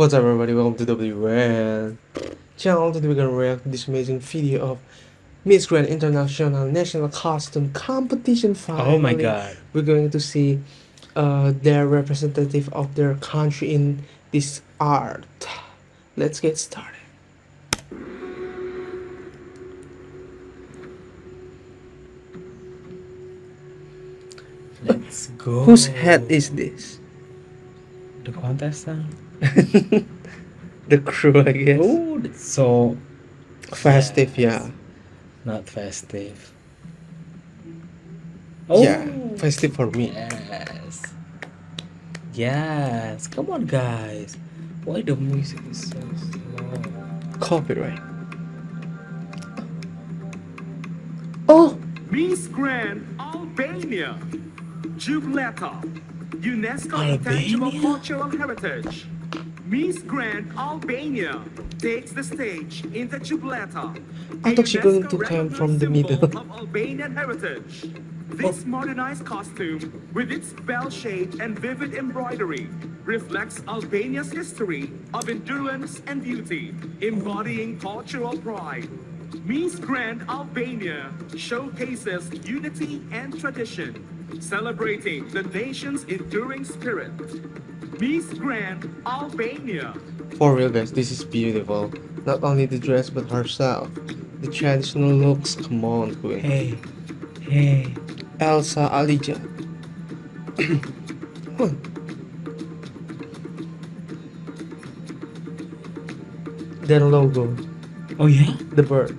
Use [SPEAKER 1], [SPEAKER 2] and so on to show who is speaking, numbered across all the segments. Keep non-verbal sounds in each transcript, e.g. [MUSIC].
[SPEAKER 1] What's up everybody, welcome to WN channel. Today we're gonna react to this amazing video of Miss Grand International National Costume Competition Finally,
[SPEAKER 2] Oh my god.
[SPEAKER 1] We're going to see uh, their representative of their country in this art. Let's get started.
[SPEAKER 2] Let's go.
[SPEAKER 1] Whose head is this?
[SPEAKER 2] the contestant? [LAUGHS]
[SPEAKER 1] the crew, I guess.
[SPEAKER 2] Oh, so
[SPEAKER 1] Festive,
[SPEAKER 2] yes.
[SPEAKER 1] yeah.
[SPEAKER 2] not festive. Oh,
[SPEAKER 1] Yeah, festive for me.
[SPEAKER 2] Yes. Yes. Come on, guys. Why the music is so slow?
[SPEAKER 1] Copyright. Oh!
[SPEAKER 3] Miss Grand Albania, Xhubleta, UNESCO Intangible Cultural Heritage. Miss Grand Albania takes the stage in the Xhubleta.
[SPEAKER 1] I thought she going to come from the middle.
[SPEAKER 3] Of Albanian heritage. Oh. This modernized costume, with its bell-shaped and vivid embroidery, reflects Albania's history of endurance and beauty, embodying cultural pride. Miss Grand Albania showcases unity and tradition, celebrating the nation's enduring spirit. Miss Grand Albania.
[SPEAKER 1] For real guys, this is beautiful. Not only the dress but herself. The traditional looks, come on queen.
[SPEAKER 2] Hey, hey.
[SPEAKER 1] Elsa Alija. Huh. [COUGHS] Their logo,
[SPEAKER 2] Oh yeah.
[SPEAKER 1] the bird.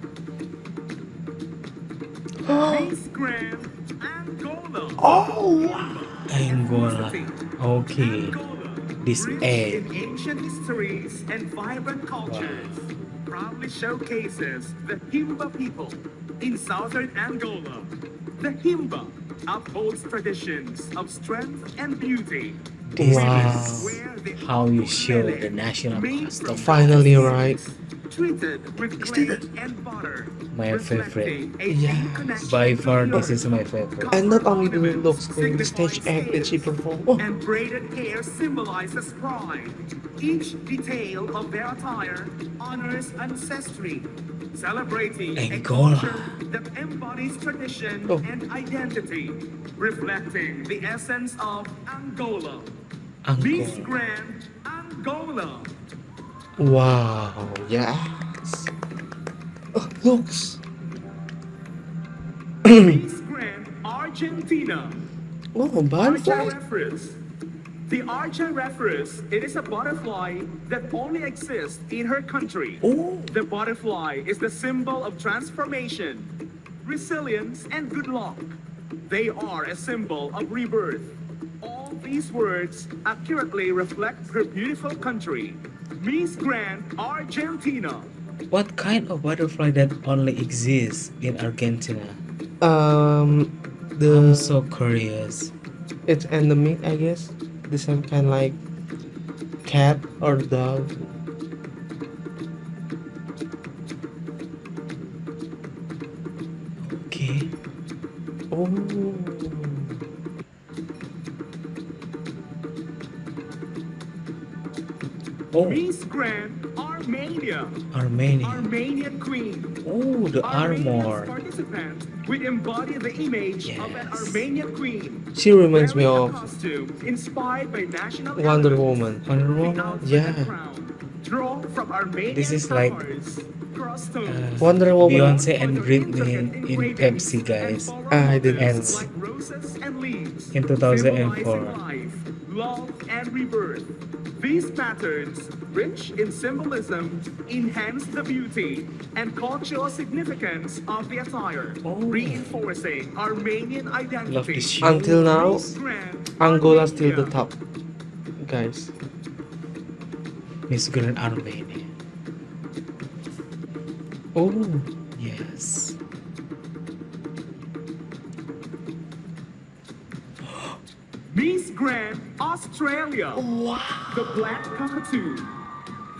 [SPEAKER 2] Okay. This egg.
[SPEAKER 3] in ancient histories and vibrant cultures, proudly showcases the Himba people in southern Angola. The Himba upholds traditions of strength and beauty.
[SPEAKER 2] This
[SPEAKER 1] Wow.
[SPEAKER 2] is how you show the national costume.
[SPEAKER 1] Finally, right?
[SPEAKER 3] Treated with clay and butter.
[SPEAKER 2] My favorite.
[SPEAKER 3] a
[SPEAKER 1] Yes.
[SPEAKER 3] deep connection
[SPEAKER 2] By far, this is my favorite.
[SPEAKER 1] And not only the
[SPEAKER 3] Ornaments
[SPEAKER 1] looks, queen, the stage act that she performed. Oh.
[SPEAKER 3] And braided hair symbolizes pride. Each detail of their attire honors ancestry, celebrating
[SPEAKER 2] Angola.
[SPEAKER 3] a culture that embodies tradition
[SPEAKER 1] Oh.
[SPEAKER 3] and identity, reflecting the essence of Angola. Miss Grand Angola.
[SPEAKER 1] Wow, yes. Oh, looks.
[SPEAKER 3] Miss Grand Argentina.
[SPEAKER 1] Oh, butterfly.
[SPEAKER 3] The Archer reference, it is a butterfly that only exists in her country.
[SPEAKER 2] Oh.
[SPEAKER 3] The butterfly is the symbol of transformation, resilience, and good luck. They are a symbol of rebirth. All these words accurately reflect her beautiful country, Miss Grand Argentina.
[SPEAKER 2] What kind of butterfly that only exists in Argentina?
[SPEAKER 1] Um,
[SPEAKER 2] I'm so curious.
[SPEAKER 1] it's endemic, I guess. The same kind like cat or dog.
[SPEAKER 2] Okay.
[SPEAKER 1] Oh,
[SPEAKER 2] Oh,
[SPEAKER 3] Miss Grand Armenia,
[SPEAKER 2] Armenia.
[SPEAKER 3] Armenian Queen.
[SPEAKER 2] Oh, the
[SPEAKER 3] Armenia's
[SPEAKER 2] armor.
[SPEAKER 3] participants will embody the image of an Armenian queen.
[SPEAKER 1] she reminds me of
[SPEAKER 3] costume inspired by national
[SPEAKER 1] Wonder. Woman.
[SPEAKER 2] Wonder Woman.
[SPEAKER 1] Yeah.
[SPEAKER 3] and crown, drawn from Armenian
[SPEAKER 2] This is like, Uh,
[SPEAKER 1] Wonder Woman.
[SPEAKER 2] Beyonce and Britney
[SPEAKER 3] intricate
[SPEAKER 2] in Pepsi, guys.
[SPEAKER 3] and
[SPEAKER 1] Ah, I didn't
[SPEAKER 3] motifs
[SPEAKER 2] know.
[SPEAKER 3] like roses and leaves,
[SPEAKER 2] In 2004.
[SPEAKER 3] life, love, and rebirth. These patterns, rich in symbolism, enhance the beauty and cultural significance of the attire,
[SPEAKER 2] Oh.
[SPEAKER 3] reinforcing Armenian identity.
[SPEAKER 2] Love this.
[SPEAKER 1] Until now,
[SPEAKER 3] Miss Grand
[SPEAKER 1] Angola still the top, guys.
[SPEAKER 2] Miss Grand Armenia.
[SPEAKER 1] Oh,
[SPEAKER 2] Yes. [GASPS]
[SPEAKER 3] Miss Grand Australia.
[SPEAKER 1] wow.
[SPEAKER 3] The black cockatoo.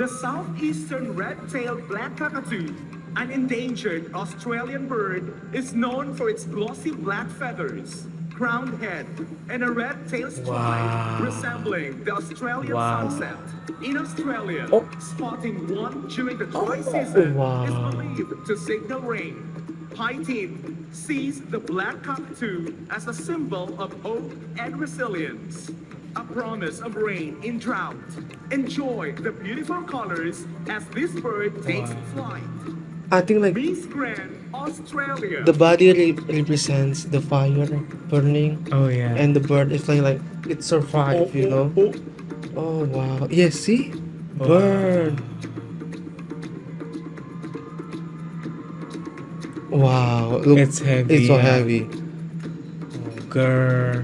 [SPEAKER 3] The southeastern red-tailed black cockatoo, an endangered Australian bird, is known for its glossy black feathers, crowned head, and a red tail stripe
[SPEAKER 2] Wow.
[SPEAKER 3] resembling the Australian
[SPEAKER 2] Wow.
[SPEAKER 3] sunset. In Australia,
[SPEAKER 2] Oh.
[SPEAKER 3] spotting one during the dry
[SPEAKER 2] Oh,
[SPEAKER 3] season
[SPEAKER 1] wow.
[SPEAKER 3] is believed to signal rain. Haiti sees the black cockatoo as a symbol of hope and resilience, a promise of rain in drought. Enjoy the beautiful colors as this bird takes
[SPEAKER 2] Wow.
[SPEAKER 3] flight.
[SPEAKER 1] I think like
[SPEAKER 3] Miss Grand Australia.
[SPEAKER 1] the body re- represents the fire burning,
[SPEAKER 2] Oh yeah.
[SPEAKER 1] and the bird is like like it survived, oh, you know. Oh oh, oh wow! Yes, see,
[SPEAKER 2] Wow.
[SPEAKER 1] bird. Wow! Look,
[SPEAKER 2] It's heavy,
[SPEAKER 1] It's so
[SPEAKER 2] yeah.
[SPEAKER 1] heavy.
[SPEAKER 2] Oh, girl.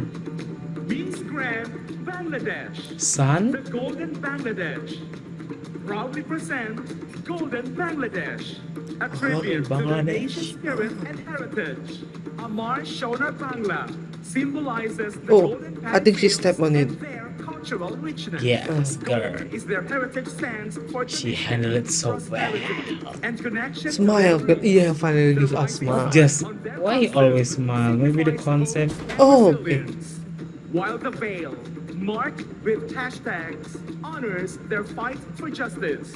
[SPEAKER 3] Miss Grand Bangladesh. The Golden Bangladesh proudly presents Golden Bangladesh, a tribute to the nation's spirit and heritage. Amar Shona Bangla symbolizes the
[SPEAKER 1] Oh,
[SPEAKER 3] golden
[SPEAKER 1] I think she stepped on it.
[SPEAKER 3] and cultural richness.
[SPEAKER 2] Yes, girl.
[SPEAKER 3] is their heritage stands for
[SPEAKER 2] She handled it so well.
[SPEAKER 3] And connection
[SPEAKER 1] Smile,
[SPEAKER 3] their
[SPEAKER 1] but yeah, finally
[SPEAKER 3] The
[SPEAKER 1] give us smile.
[SPEAKER 3] sun
[SPEAKER 2] Just why you always smile? Maybe the concept.
[SPEAKER 1] Oh,
[SPEAKER 3] resilience. While the veil, marked with hashtags, honors their fight for justice.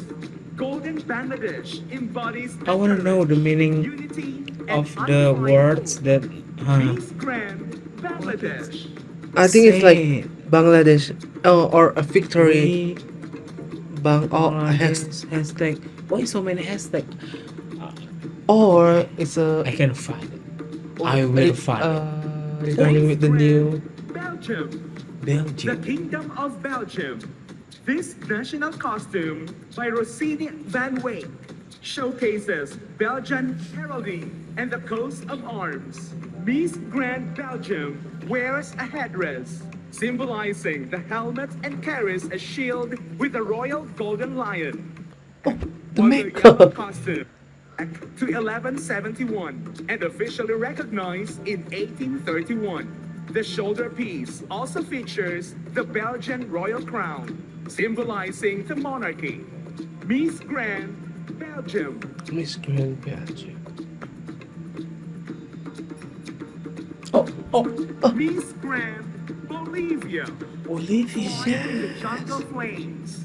[SPEAKER 3] Golden Bangladesh embodies
[SPEAKER 2] I want to know the meaning
[SPEAKER 3] unity and
[SPEAKER 2] of the words that. Huh.
[SPEAKER 3] Peace Grand Bangladesh.
[SPEAKER 1] I think it's like Bangladesh, oh, or a victory.
[SPEAKER 2] We
[SPEAKER 1] Bang, oh,
[SPEAKER 2] are
[SPEAKER 1] has,
[SPEAKER 2] this hashtag. Why so many hashtag?
[SPEAKER 1] or it's a.
[SPEAKER 2] I can find it. I will
[SPEAKER 1] it,
[SPEAKER 2] find
[SPEAKER 1] uh, regarding with the new.
[SPEAKER 3] Belgium. The Kingdom of Belgium. This national costume by Rossini van Weyck showcases Belgian heraldry and the coat of arms. Miss Grand Belgium wears a headdress symbolizing the helmet and carries a shield with a royal golden lion.
[SPEAKER 1] Oh, the
[SPEAKER 3] While
[SPEAKER 1] makeup.
[SPEAKER 3] costume to 1171 and officially recognized in 1831. The shoulder piece also features the Belgian royal crown, symbolizing the monarchy. Miss Grand Belgium.
[SPEAKER 1] Miss Grand Belgium.
[SPEAKER 2] Oh, oh, oh.
[SPEAKER 3] Miss Grand Bolivia.
[SPEAKER 2] Bolivia.
[SPEAKER 3] in the jungle flames.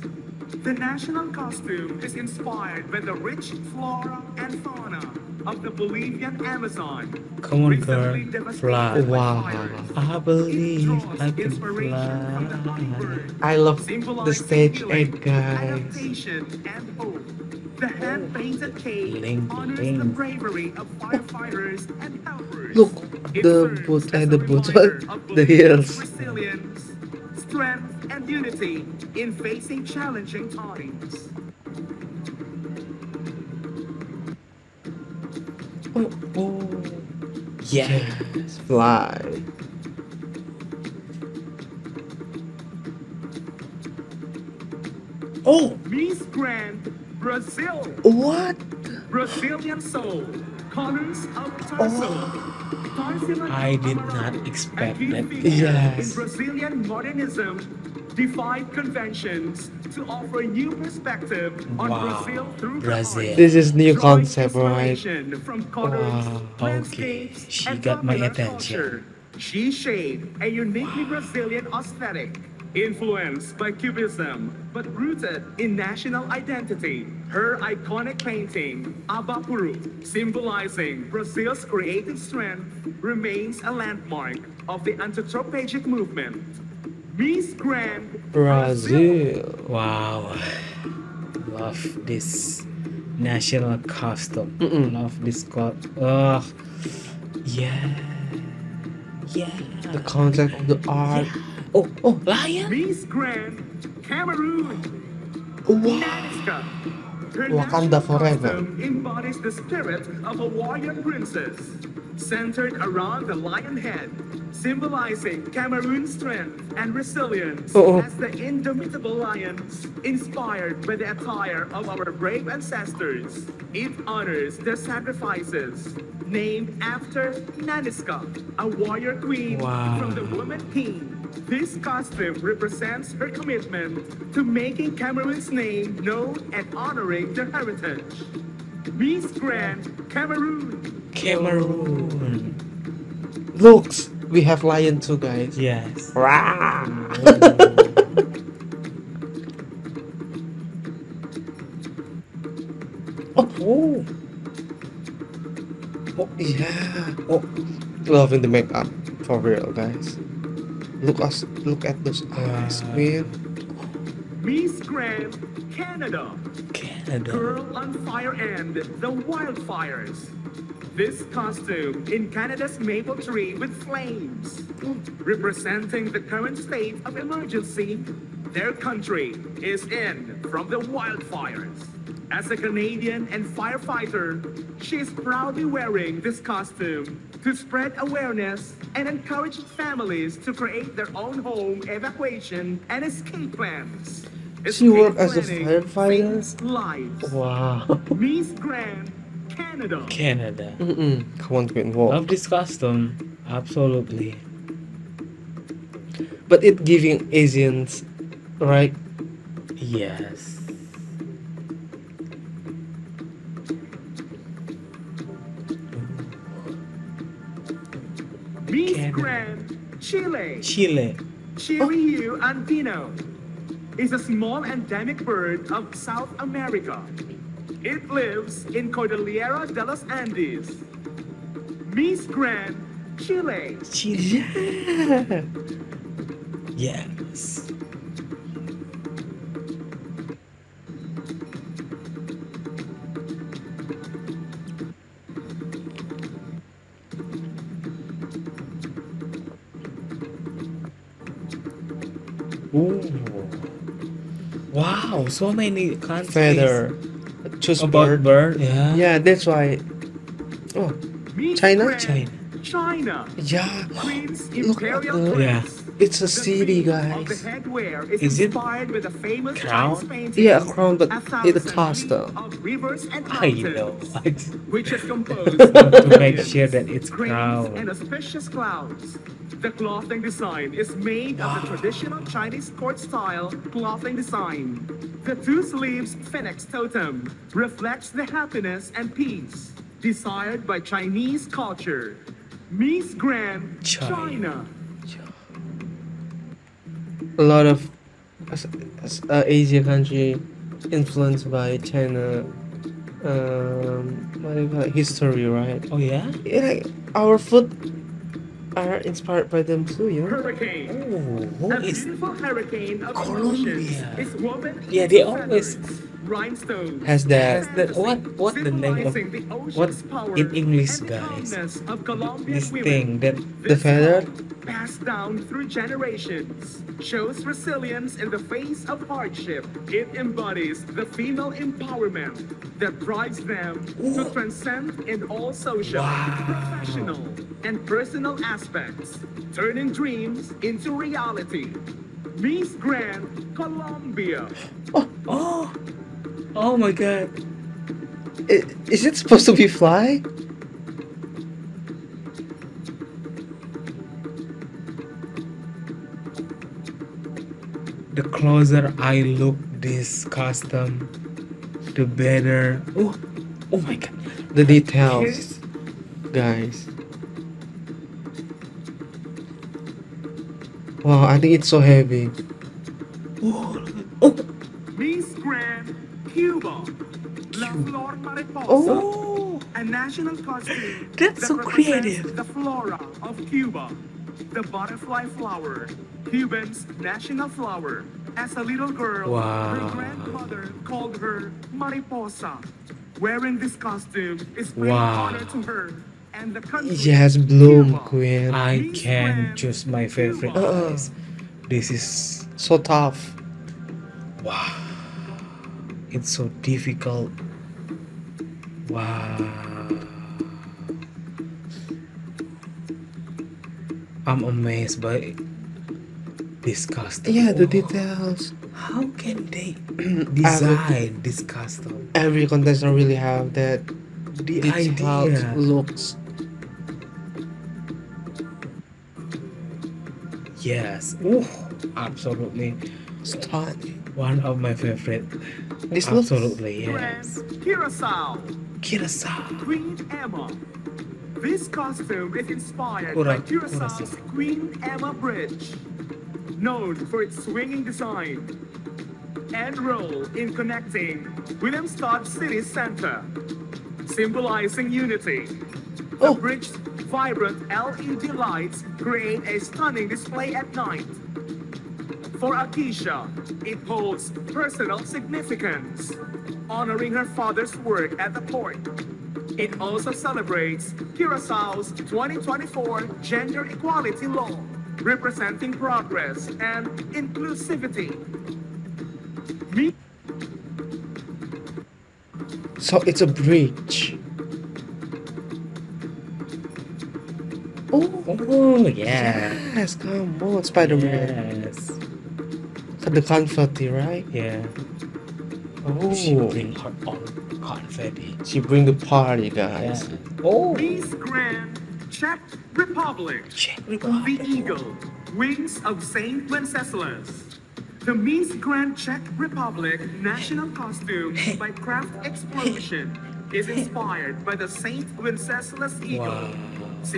[SPEAKER 3] The national costume is inspired by the rich flora and fauna of the Bolivian Amazon.
[SPEAKER 2] Come on, girl. Fly.
[SPEAKER 1] Wow.
[SPEAKER 2] I believe I can
[SPEAKER 3] inspiration from the
[SPEAKER 2] fly.
[SPEAKER 1] I love the stage egg, guys.
[SPEAKER 3] The hand-painted cake
[SPEAKER 2] Bling,
[SPEAKER 3] honors
[SPEAKER 2] bling.
[SPEAKER 3] the bravery of firefighters and helpers.
[SPEAKER 1] Look, the
[SPEAKER 3] boots,
[SPEAKER 1] uh, the boot,
[SPEAKER 3] reminder [LAUGHS]
[SPEAKER 1] the heels.
[SPEAKER 3] Resilience, strength, unity in facing challenging times.
[SPEAKER 1] Oh, oh.
[SPEAKER 2] Yeah.
[SPEAKER 1] Yes, fly.
[SPEAKER 2] Oh,
[SPEAKER 3] Miss Grand Brazil,
[SPEAKER 1] What?
[SPEAKER 3] Brazilian soul, colors of Tarso. Oh. Tarsila
[SPEAKER 2] I did not expect that.
[SPEAKER 1] Yes.
[SPEAKER 3] In Brazilian modernism, defied conventions to offer a new perspective on
[SPEAKER 2] Wow,
[SPEAKER 3] Brazil through the
[SPEAKER 2] Brazil.
[SPEAKER 1] This is new
[SPEAKER 3] drawing
[SPEAKER 1] concept, right?
[SPEAKER 3] From colors,
[SPEAKER 1] Wow.
[SPEAKER 3] landscapes,
[SPEAKER 2] Okay, she
[SPEAKER 3] and
[SPEAKER 2] got my attention.
[SPEAKER 3] culture. She shaped a uniquely Brazilian aesthetic, influenced by Cubism, but rooted in national identity. Her iconic painting, Abaporu, symbolizing Brazil's creative strength, remains a landmark of the anthropophagic movement. Miss Grand
[SPEAKER 1] Brazil.
[SPEAKER 2] wow. Love this national costume.
[SPEAKER 1] Mm-mm.
[SPEAKER 2] Love this co- Oh, yeah. Yeah.
[SPEAKER 1] The contact of the art.
[SPEAKER 2] Oh, oh, lion.
[SPEAKER 3] Miss Grand Cameroon.
[SPEAKER 1] Wow. Wakanda forever.
[SPEAKER 3] embodies the spirit of a warrior princess, centered around the lion head, symbolizing Cameroon's strength and resilience
[SPEAKER 1] Oh,
[SPEAKER 3] as the indomitable lions, inspired by the attire of our brave ancestors. It honors their sacrifices, named after Nanisca, a warrior queen
[SPEAKER 2] Wow.
[SPEAKER 3] from the Woman King. This costume represents her commitment to making Cameroon's name known and honoring their heritage. Miss Grand Cameroon.
[SPEAKER 2] Cameroon.
[SPEAKER 1] Looks. we have lion too, guys.
[SPEAKER 2] Yes.
[SPEAKER 1] Rah!
[SPEAKER 2] Oh.
[SPEAKER 1] Oh yeah.
[SPEAKER 2] Oh.
[SPEAKER 1] Loving the makeup for real, guys. Look us, look at those eyes,
[SPEAKER 2] Wow.
[SPEAKER 1] man.
[SPEAKER 3] Miss Grand Canada.
[SPEAKER 2] Canada.
[SPEAKER 3] Girl on Fire and the Wildfires. This costume in Canada's maple tree with flames, representing the current state of emergency their country is in from the wildfires. As a Canadian and firefighter, she is proudly wearing this costume to spread awareness and encourage families to create their own home evacuation and escape plans.
[SPEAKER 1] She worked
[SPEAKER 3] Escape
[SPEAKER 1] as a firefighter?
[SPEAKER 3] lives.
[SPEAKER 1] Wow.
[SPEAKER 3] Miss Grand Canada.
[SPEAKER 2] Canada.
[SPEAKER 1] Mm-mm. Come on, Queen Walk.
[SPEAKER 2] Love this costume. Absolutely.
[SPEAKER 1] But it giving Asians, right?
[SPEAKER 2] Yes.
[SPEAKER 3] Miss
[SPEAKER 2] Canada.
[SPEAKER 3] Grand Chile.
[SPEAKER 2] Chile.
[SPEAKER 3] Chiriu oh. andino is a small endemic bird of South America. It lives in Cordillera de los Andes. Miss Grand Chile.
[SPEAKER 2] Chile.
[SPEAKER 1] Yeah.
[SPEAKER 2] Yes. Ooh. Wow, so many countries.
[SPEAKER 1] Feather. Choose
[SPEAKER 2] About
[SPEAKER 1] bird.
[SPEAKER 2] bird. Yeah.
[SPEAKER 1] Yeah, that's why. Oh,
[SPEAKER 3] Miss
[SPEAKER 1] China?
[SPEAKER 2] China.
[SPEAKER 3] China.
[SPEAKER 1] yeah.
[SPEAKER 3] Queen's
[SPEAKER 1] Look at the-
[SPEAKER 2] Yeah.
[SPEAKER 3] Dress.
[SPEAKER 1] It's a
[SPEAKER 3] The
[SPEAKER 1] city,
[SPEAKER 3] theme
[SPEAKER 1] guys.
[SPEAKER 3] is,
[SPEAKER 2] Is it
[SPEAKER 3] with a famous
[SPEAKER 2] crown?
[SPEAKER 1] Yeah, a crown, but
[SPEAKER 3] A
[SPEAKER 1] it's a
[SPEAKER 3] thousand
[SPEAKER 1] costume.
[SPEAKER 3] feet of rivers and
[SPEAKER 2] I know.
[SPEAKER 3] which is [LAUGHS] composed
[SPEAKER 2] to make sure that it's
[SPEAKER 3] cranes
[SPEAKER 2] crown.
[SPEAKER 3] and auspicious clouds. The clothing design is made of the traditional Chinese court style clothing design. The two sleeves phoenix totem reflects the happiness and peace desired by Chinese culture. Miss Grand
[SPEAKER 2] China.
[SPEAKER 3] China.
[SPEAKER 1] A lot of as, as, uh, Asia country influenced by China. Um, what do you call it? History, right?
[SPEAKER 2] Oh yeah.
[SPEAKER 1] Yeah, like our food are inspired by them too, you know.
[SPEAKER 3] Hurricane.
[SPEAKER 2] Oh,
[SPEAKER 3] A
[SPEAKER 2] who is
[SPEAKER 3] beautiful hurricane of
[SPEAKER 2] Colombia.
[SPEAKER 3] emotions is
[SPEAKER 2] Yeah, they always-
[SPEAKER 3] feathers, rhinestones,
[SPEAKER 1] Has that?
[SPEAKER 2] Has that- what- what the name of-
[SPEAKER 3] the
[SPEAKER 2] what
[SPEAKER 3] power
[SPEAKER 2] in English, guys?
[SPEAKER 3] of
[SPEAKER 2] this
[SPEAKER 3] women.
[SPEAKER 2] thing that
[SPEAKER 1] The feather?
[SPEAKER 3] passed down through generations, shows resilience in the face of hardship. It embodies the female empowerment that drives them to transcend in all social,
[SPEAKER 2] Wow.
[SPEAKER 3] professional, and personal aspects, turning dreams into reality. Miss Grand Colombia. [GASPS]
[SPEAKER 2] oh oh Oh my god
[SPEAKER 1] I- Is it supposed to be fly?
[SPEAKER 2] the closer I look this custom the better oh oh my god
[SPEAKER 1] The details, guys. Wow, I think it's so heavy.
[SPEAKER 2] oh, oh
[SPEAKER 3] Miss Grand Cuba. La Flor Mariposa.
[SPEAKER 2] oh
[SPEAKER 3] A national costume
[SPEAKER 2] That's
[SPEAKER 3] that
[SPEAKER 2] so creative.
[SPEAKER 3] The flora of Cuba, the butterfly flower, Cuban's national flower. As a little girl, her grandmother called her Mariposa. Wearing this costume is great
[SPEAKER 2] Wow.
[SPEAKER 3] honor to her and the country.
[SPEAKER 1] Yes, bloom, queen.
[SPEAKER 2] I can choose my favorite
[SPEAKER 1] Uh-uh.
[SPEAKER 2] this is
[SPEAKER 1] So tough.
[SPEAKER 2] wow it's so difficult. Wow. I'm amazed by this custom
[SPEAKER 1] Yeah, the
[SPEAKER 2] Oh,
[SPEAKER 1] details.
[SPEAKER 2] how can they [CLEARS THROAT] design this custom
[SPEAKER 1] Every contestant really have that
[SPEAKER 2] the
[SPEAKER 1] detailed
[SPEAKER 2] idea.
[SPEAKER 1] looks.
[SPEAKER 2] yes. Ooh, absolutely.
[SPEAKER 1] Stunning.
[SPEAKER 2] one of my favorite
[SPEAKER 1] This looks
[SPEAKER 2] absolutely
[SPEAKER 3] Grand
[SPEAKER 2] yes
[SPEAKER 3] Curacao.
[SPEAKER 2] Curacao
[SPEAKER 3] Queen Emma. This costume is inspired
[SPEAKER 2] Kurang-
[SPEAKER 3] by Curaçao's
[SPEAKER 2] kurang
[SPEAKER 3] Queen Emma Bridge, known for its swinging design and role in connecting Willemstad city center, symbolizing unity. The
[SPEAKER 1] Oh.
[SPEAKER 3] bridge's vibrant LED lights create a stunning display at night. For Akisha, it holds personal significance, honoring her father's work at the port. It also celebrates Curaçao's 2024 gender equality law, representing progress and inclusivity. Me-
[SPEAKER 1] So it's a bridge. Oh,
[SPEAKER 2] Oh yeah.
[SPEAKER 1] yes, come on, Spider-Man.
[SPEAKER 2] Yes.
[SPEAKER 1] The confetti, right?
[SPEAKER 2] Yeah.
[SPEAKER 1] Oh,
[SPEAKER 2] She bring her own confetti.
[SPEAKER 1] she bring the party,
[SPEAKER 2] Yeah.
[SPEAKER 1] guys.
[SPEAKER 2] Oh.
[SPEAKER 3] Miss Grand Czech Republic.
[SPEAKER 2] Czech Republic.
[SPEAKER 3] The Eagle, Wings of Saint Wenceslas. The Miss Grand Czech Republic national costume by Craft Explosion is inspired by the Saint Wenceslas Eagle.
[SPEAKER 2] Wow.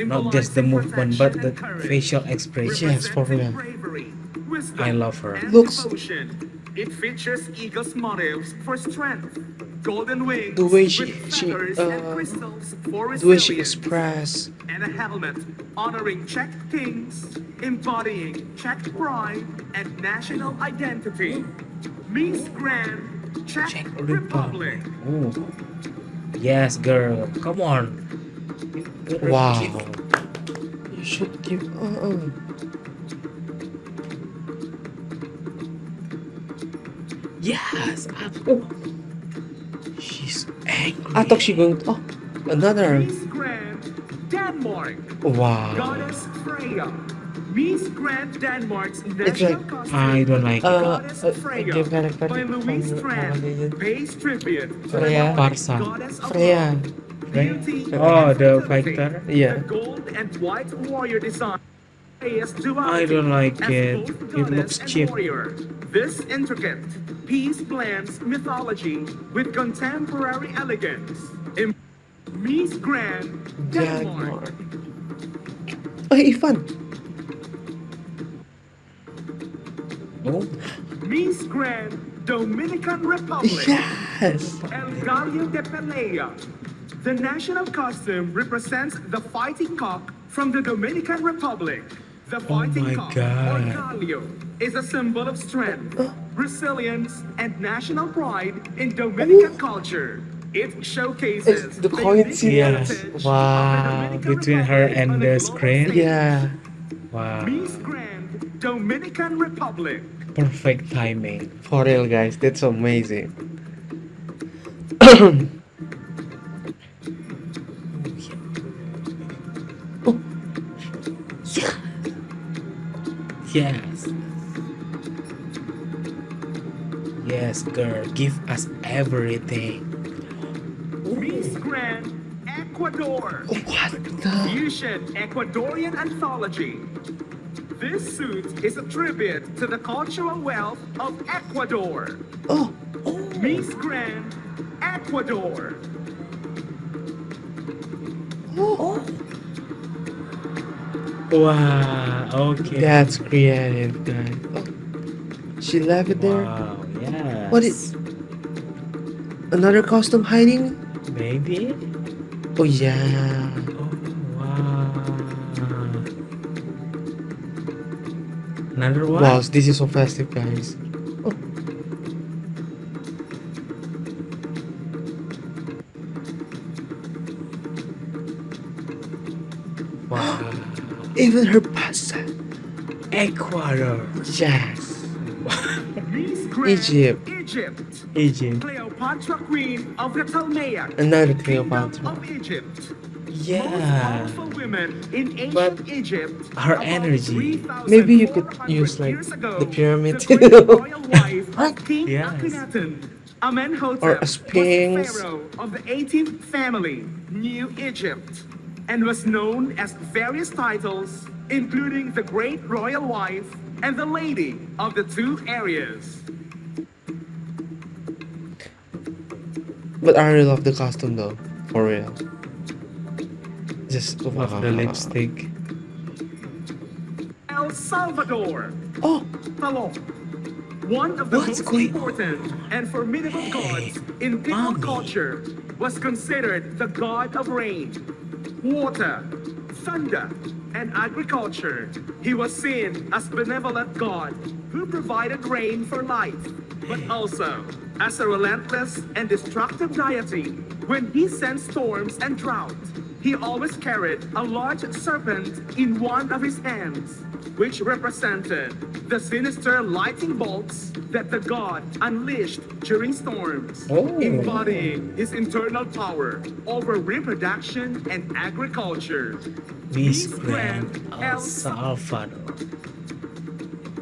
[SPEAKER 2] Not just the movement, but the facial expression.
[SPEAKER 1] Yes, for
[SPEAKER 3] representing
[SPEAKER 1] real.
[SPEAKER 3] bravery, wisdom,
[SPEAKER 2] I love her.
[SPEAKER 3] and
[SPEAKER 1] Looks-
[SPEAKER 3] devotion. It features eagle's motifs for strength, golden wings
[SPEAKER 1] The way she- she, uh,
[SPEAKER 3] and crystals for
[SPEAKER 1] The way she
[SPEAKER 3] resilience
[SPEAKER 1] express.
[SPEAKER 3] and a helmet honoring Czech kings, embodying Czech pride and national identity. Miss Grand Czech,
[SPEAKER 2] Czech
[SPEAKER 3] Republic.
[SPEAKER 2] Republic. Oh. Yes, girl. Come on.
[SPEAKER 1] Wow. You should give. Uh, uh.
[SPEAKER 2] Yes. Oh. She's angry.
[SPEAKER 1] I thought she going. Oh, another.
[SPEAKER 3] Miss Grand Denmark.
[SPEAKER 1] Wow.
[SPEAKER 3] Goddess Freya. Miss Grand Denmark's
[SPEAKER 1] It's like-
[SPEAKER 3] costume.
[SPEAKER 2] I don't like it.
[SPEAKER 1] Uh,
[SPEAKER 3] Goddess
[SPEAKER 1] uh,
[SPEAKER 3] Freya
[SPEAKER 1] give character
[SPEAKER 3] by Louise
[SPEAKER 1] the
[SPEAKER 3] Strand
[SPEAKER 1] Holiday.
[SPEAKER 3] tribute to the
[SPEAKER 1] Freya.
[SPEAKER 3] Nordic
[SPEAKER 2] Barca.
[SPEAKER 3] goddess of
[SPEAKER 1] Freya.
[SPEAKER 3] love,
[SPEAKER 2] Oh, the fighter?
[SPEAKER 1] Yeah.
[SPEAKER 3] The gold and white warrior design. Freya's duality
[SPEAKER 2] I don't like it. It looks cheap.
[SPEAKER 3] This intricate piece blends mythology with contemporary elegance. In Miss Grand Denmark.
[SPEAKER 1] Denmark. Hey, Ivan.
[SPEAKER 2] Oh.
[SPEAKER 3] Miss Grand Dominican Republic.
[SPEAKER 1] Yes.
[SPEAKER 3] El Gallo de Pelea. The national costume represents the fighting cock from the Dominican Republic. The oh fighting
[SPEAKER 2] my
[SPEAKER 3] cock,
[SPEAKER 2] God.
[SPEAKER 3] or gallo, is a symbol of strength, resilience, and national pride in Dominican culture. It showcases
[SPEAKER 1] It's the
[SPEAKER 3] unique
[SPEAKER 1] coincidence.
[SPEAKER 3] heritage
[SPEAKER 1] Wow.
[SPEAKER 3] Dominican
[SPEAKER 2] Between her and
[SPEAKER 3] on
[SPEAKER 2] the screen?
[SPEAKER 3] stage.
[SPEAKER 1] Yeah.
[SPEAKER 2] Wow.
[SPEAKER 3] Miss Grand Dominican Republic.
[SPEAKER 2] Perfect timing.
[SPEAKER 1] For real, guys. That's amazing. [CLEARS THROAT]
[SPEAKER 2] Yes. Yes, girl. Give us everything.
[SPEAKER 3] Miss Grand Ecuador.
[SPEAKER 1] What the?
[SPEAKER 3] Fusion Ecuadorian Anthology. This suit is a tribute to the cultural wealth of Ecuador.
[SPEAKER 1] Oh, oh.
[SPEAKER 3] Miss Grand Ecuador. Oh.
[SPEAKER 2] Wow. Okay.
[SPEAKER 1] that's creative, guys. Oh, she left it there.
[SPEAKER 2] Wow. Yes.
[SPEAKER 1] What is another costume hiding?
[SPEAKER 2] Maybe.
[SPEAKER 1] Oh yeah.
[SPEAKER 2] Oh wow. Another one.
[SPEAKER 1] Wow, this is so festive, guys.
[SPEAKER 2] Ecuador.
[SPEAKER 1] Yes. Egypt.
[SPEAKER 3] Egypt.
[SPEAKER 2] Egypt.
[SPEAKER 3] Cleopatra Queen of the Ptolemaic.
[SPEAKER 1] Another
[SPEAKER 3] Kingdom
[SPEAKER 1] Cleopatra.
[SPEAKER 3] of Egypt. Most
[SPEAKER 2] Yeah.
[SPEAKER 3] powerful women in
[SPEAKER 2] But
[SPEAKER 3] Egypt.
[SPEAKER 2] her energy.
[SPEAKER 3] 3,400
[SPEAKER 1] Maybe you could use, like,
[SPEAKER 3] ago,
[SPEAKER 1] the pyramid,
[SPEAKER 3] The
[SPEAKER 1] you
[SPEAKER 3] great
[SPEAKER 1] know?
[SPEAKER 3] royal [LAUGHS] wife King
[SPEAKER 2] Yes.
[SPEAKER 3] Akhenaten. Amenhotep
[SPEAKER 1] Or a
[SPEAKER 3] was
[SPEAKER 1] Sphinx.
[SPEAKER 3] pharaoh of the 18th family, New Egypt, and was known as various titles, including the Great Royal Wife and the Lady of the Two Areas.
[SPEAKER 1] But I really love the costume though. For real. Just
[SPEAKER 2] of
[SPEAKER 1] wow.
[SPEAKER 2] the lipstick.
[SPEAKER 3] El Salvador.
[SPEAKER 1] Oh,
[SPEAKER 3] Tlaloc. One of the
[SPEAKER 2] What's
[SPEAKER 3] most
[SPEAKER 2] going
[SPEAKER 3] important and formidable gods in people
[SPEAKER 2] mommy.
[SPEAKER 3] culture was considered the god of rain, water, thunder, and agriculture. He was seen as benevolent god who provided rain for life, but also as a relentless and destructive deity when he sent storms and drought. He always carried a large serpent in one of his hands, which represented the sinister lightning bolts that the god unleashed during storms,
[SPEAKER 2] Oh.
[SPEAKER 3] embodying his internal power over reproduction and agriculture.
[SPEAKER 2] Miss Grand El Salvador.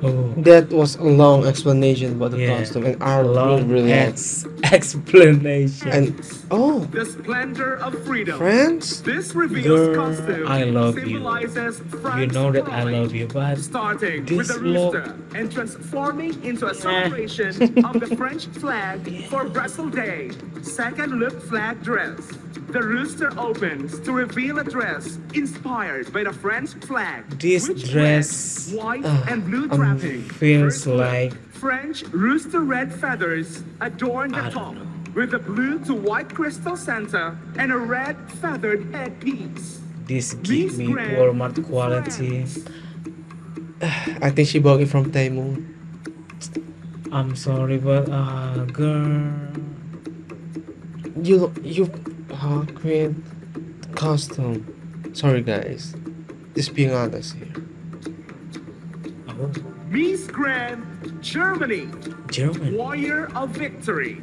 [SPEAKER 2] Oh,
[SPEAKER 1] that was a long explanation about the
[SPEAKER 2] Yeah.
[SPEAKER 1] costume, and our really,
[SPEAKER 2] long
[SPEAKER 1] really
[SPEAKER 2] ex- [LAUGHS] explanation.
[SPEAKER 1] And oh,
[SPEAKER 3] The splendor of freedom.
[SPEAKER 1] France.
[SPEAKER 3] This reveals
[SPEAKER 2] Girl,
[SPEAKER 3] costume
[SPEAKER 2] I love you. you know that I love you, but
[SPEAKER 3] Starting
[SPEAKER 2] This
[SPEAKER 3] with the
[SPEAKER 2] look-
[SPEAKER 3] rooster and transforming into a celebration [LAUGHS] of the French flag for Bastille Day. Second look flag dress. The rooster opens to reveal a dress inspired by the French flag.
[SPEAKER 2] This dress,
[SPEAKER 3] wears white
[SPEAKER 1] uh,
[SPEAKER 3] and blue
[SPEAKER 1] um,
[SPEAKER 3] draping.
[SPEAKER 2] feels
[SPEAKER 3] First
[SPEAKER 2] like
[SPEAKER 3] French rooster red feathers adorn the top
[SPEAKER 2] know.
[SPEAKER 3] with a blue to white crystal center and a red feathered headpiece.
[SPEAKER 2] this give me
[SPEAKER 3] Grand
[SPEAKER 2] Walmart quality. [SIGHS]
[SPEAKER 1] I think she bought it from Temu.
[SPEAKER 2] I'm sorry, but uh, girl.
[SPEAKER 1] You you uh, create costume. Sorry guys, just being honest here.
[SPEAKER 2] Oh,
[SPEAKER 3] Miss Grand Germany,
[SPEAKER 2] German.
[SPEAKER 3] Warrior of Victory.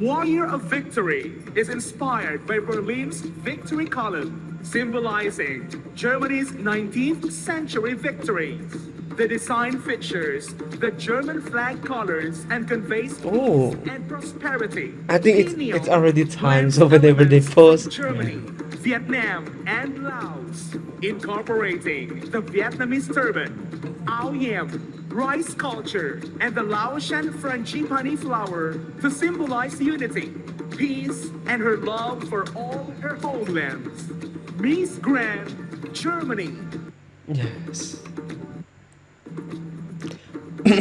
[SPEAKER 3] Warrior of Victory is inspired by Berlin's victory column, symbolizing Germany's 19th century victories. The design features the German flag colors and conveys peace
[SPEAKER 1] Oh.
[SPEAKER 3] and prosperity.
[SPEAKER 1] I think it's it's already time. So whenever they post,
[SPEAKER 3] Germany, Vietnam, and Laos, incorporating the Vietnamese turban, ao yam, rice culture, and the Laotian frangipani flower to symbolize unity, peace, and her love for all her homelands. Miss Grand, Germany.
[SPEAKER 1] yes. [COUGHS]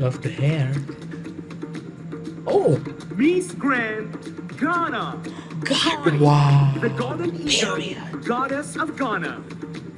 [SPEAKER 2] Love the hair. Oh,
[SPEAKER 3] Miss Grand, Ghana.
[SPEAKER 2] God.
[SPEAKER 1] Wow.
[SPEAKER 3] The golden eagle,
[SPEAKER 2] Period.
[SPEAKER 3] goddess of Ghana.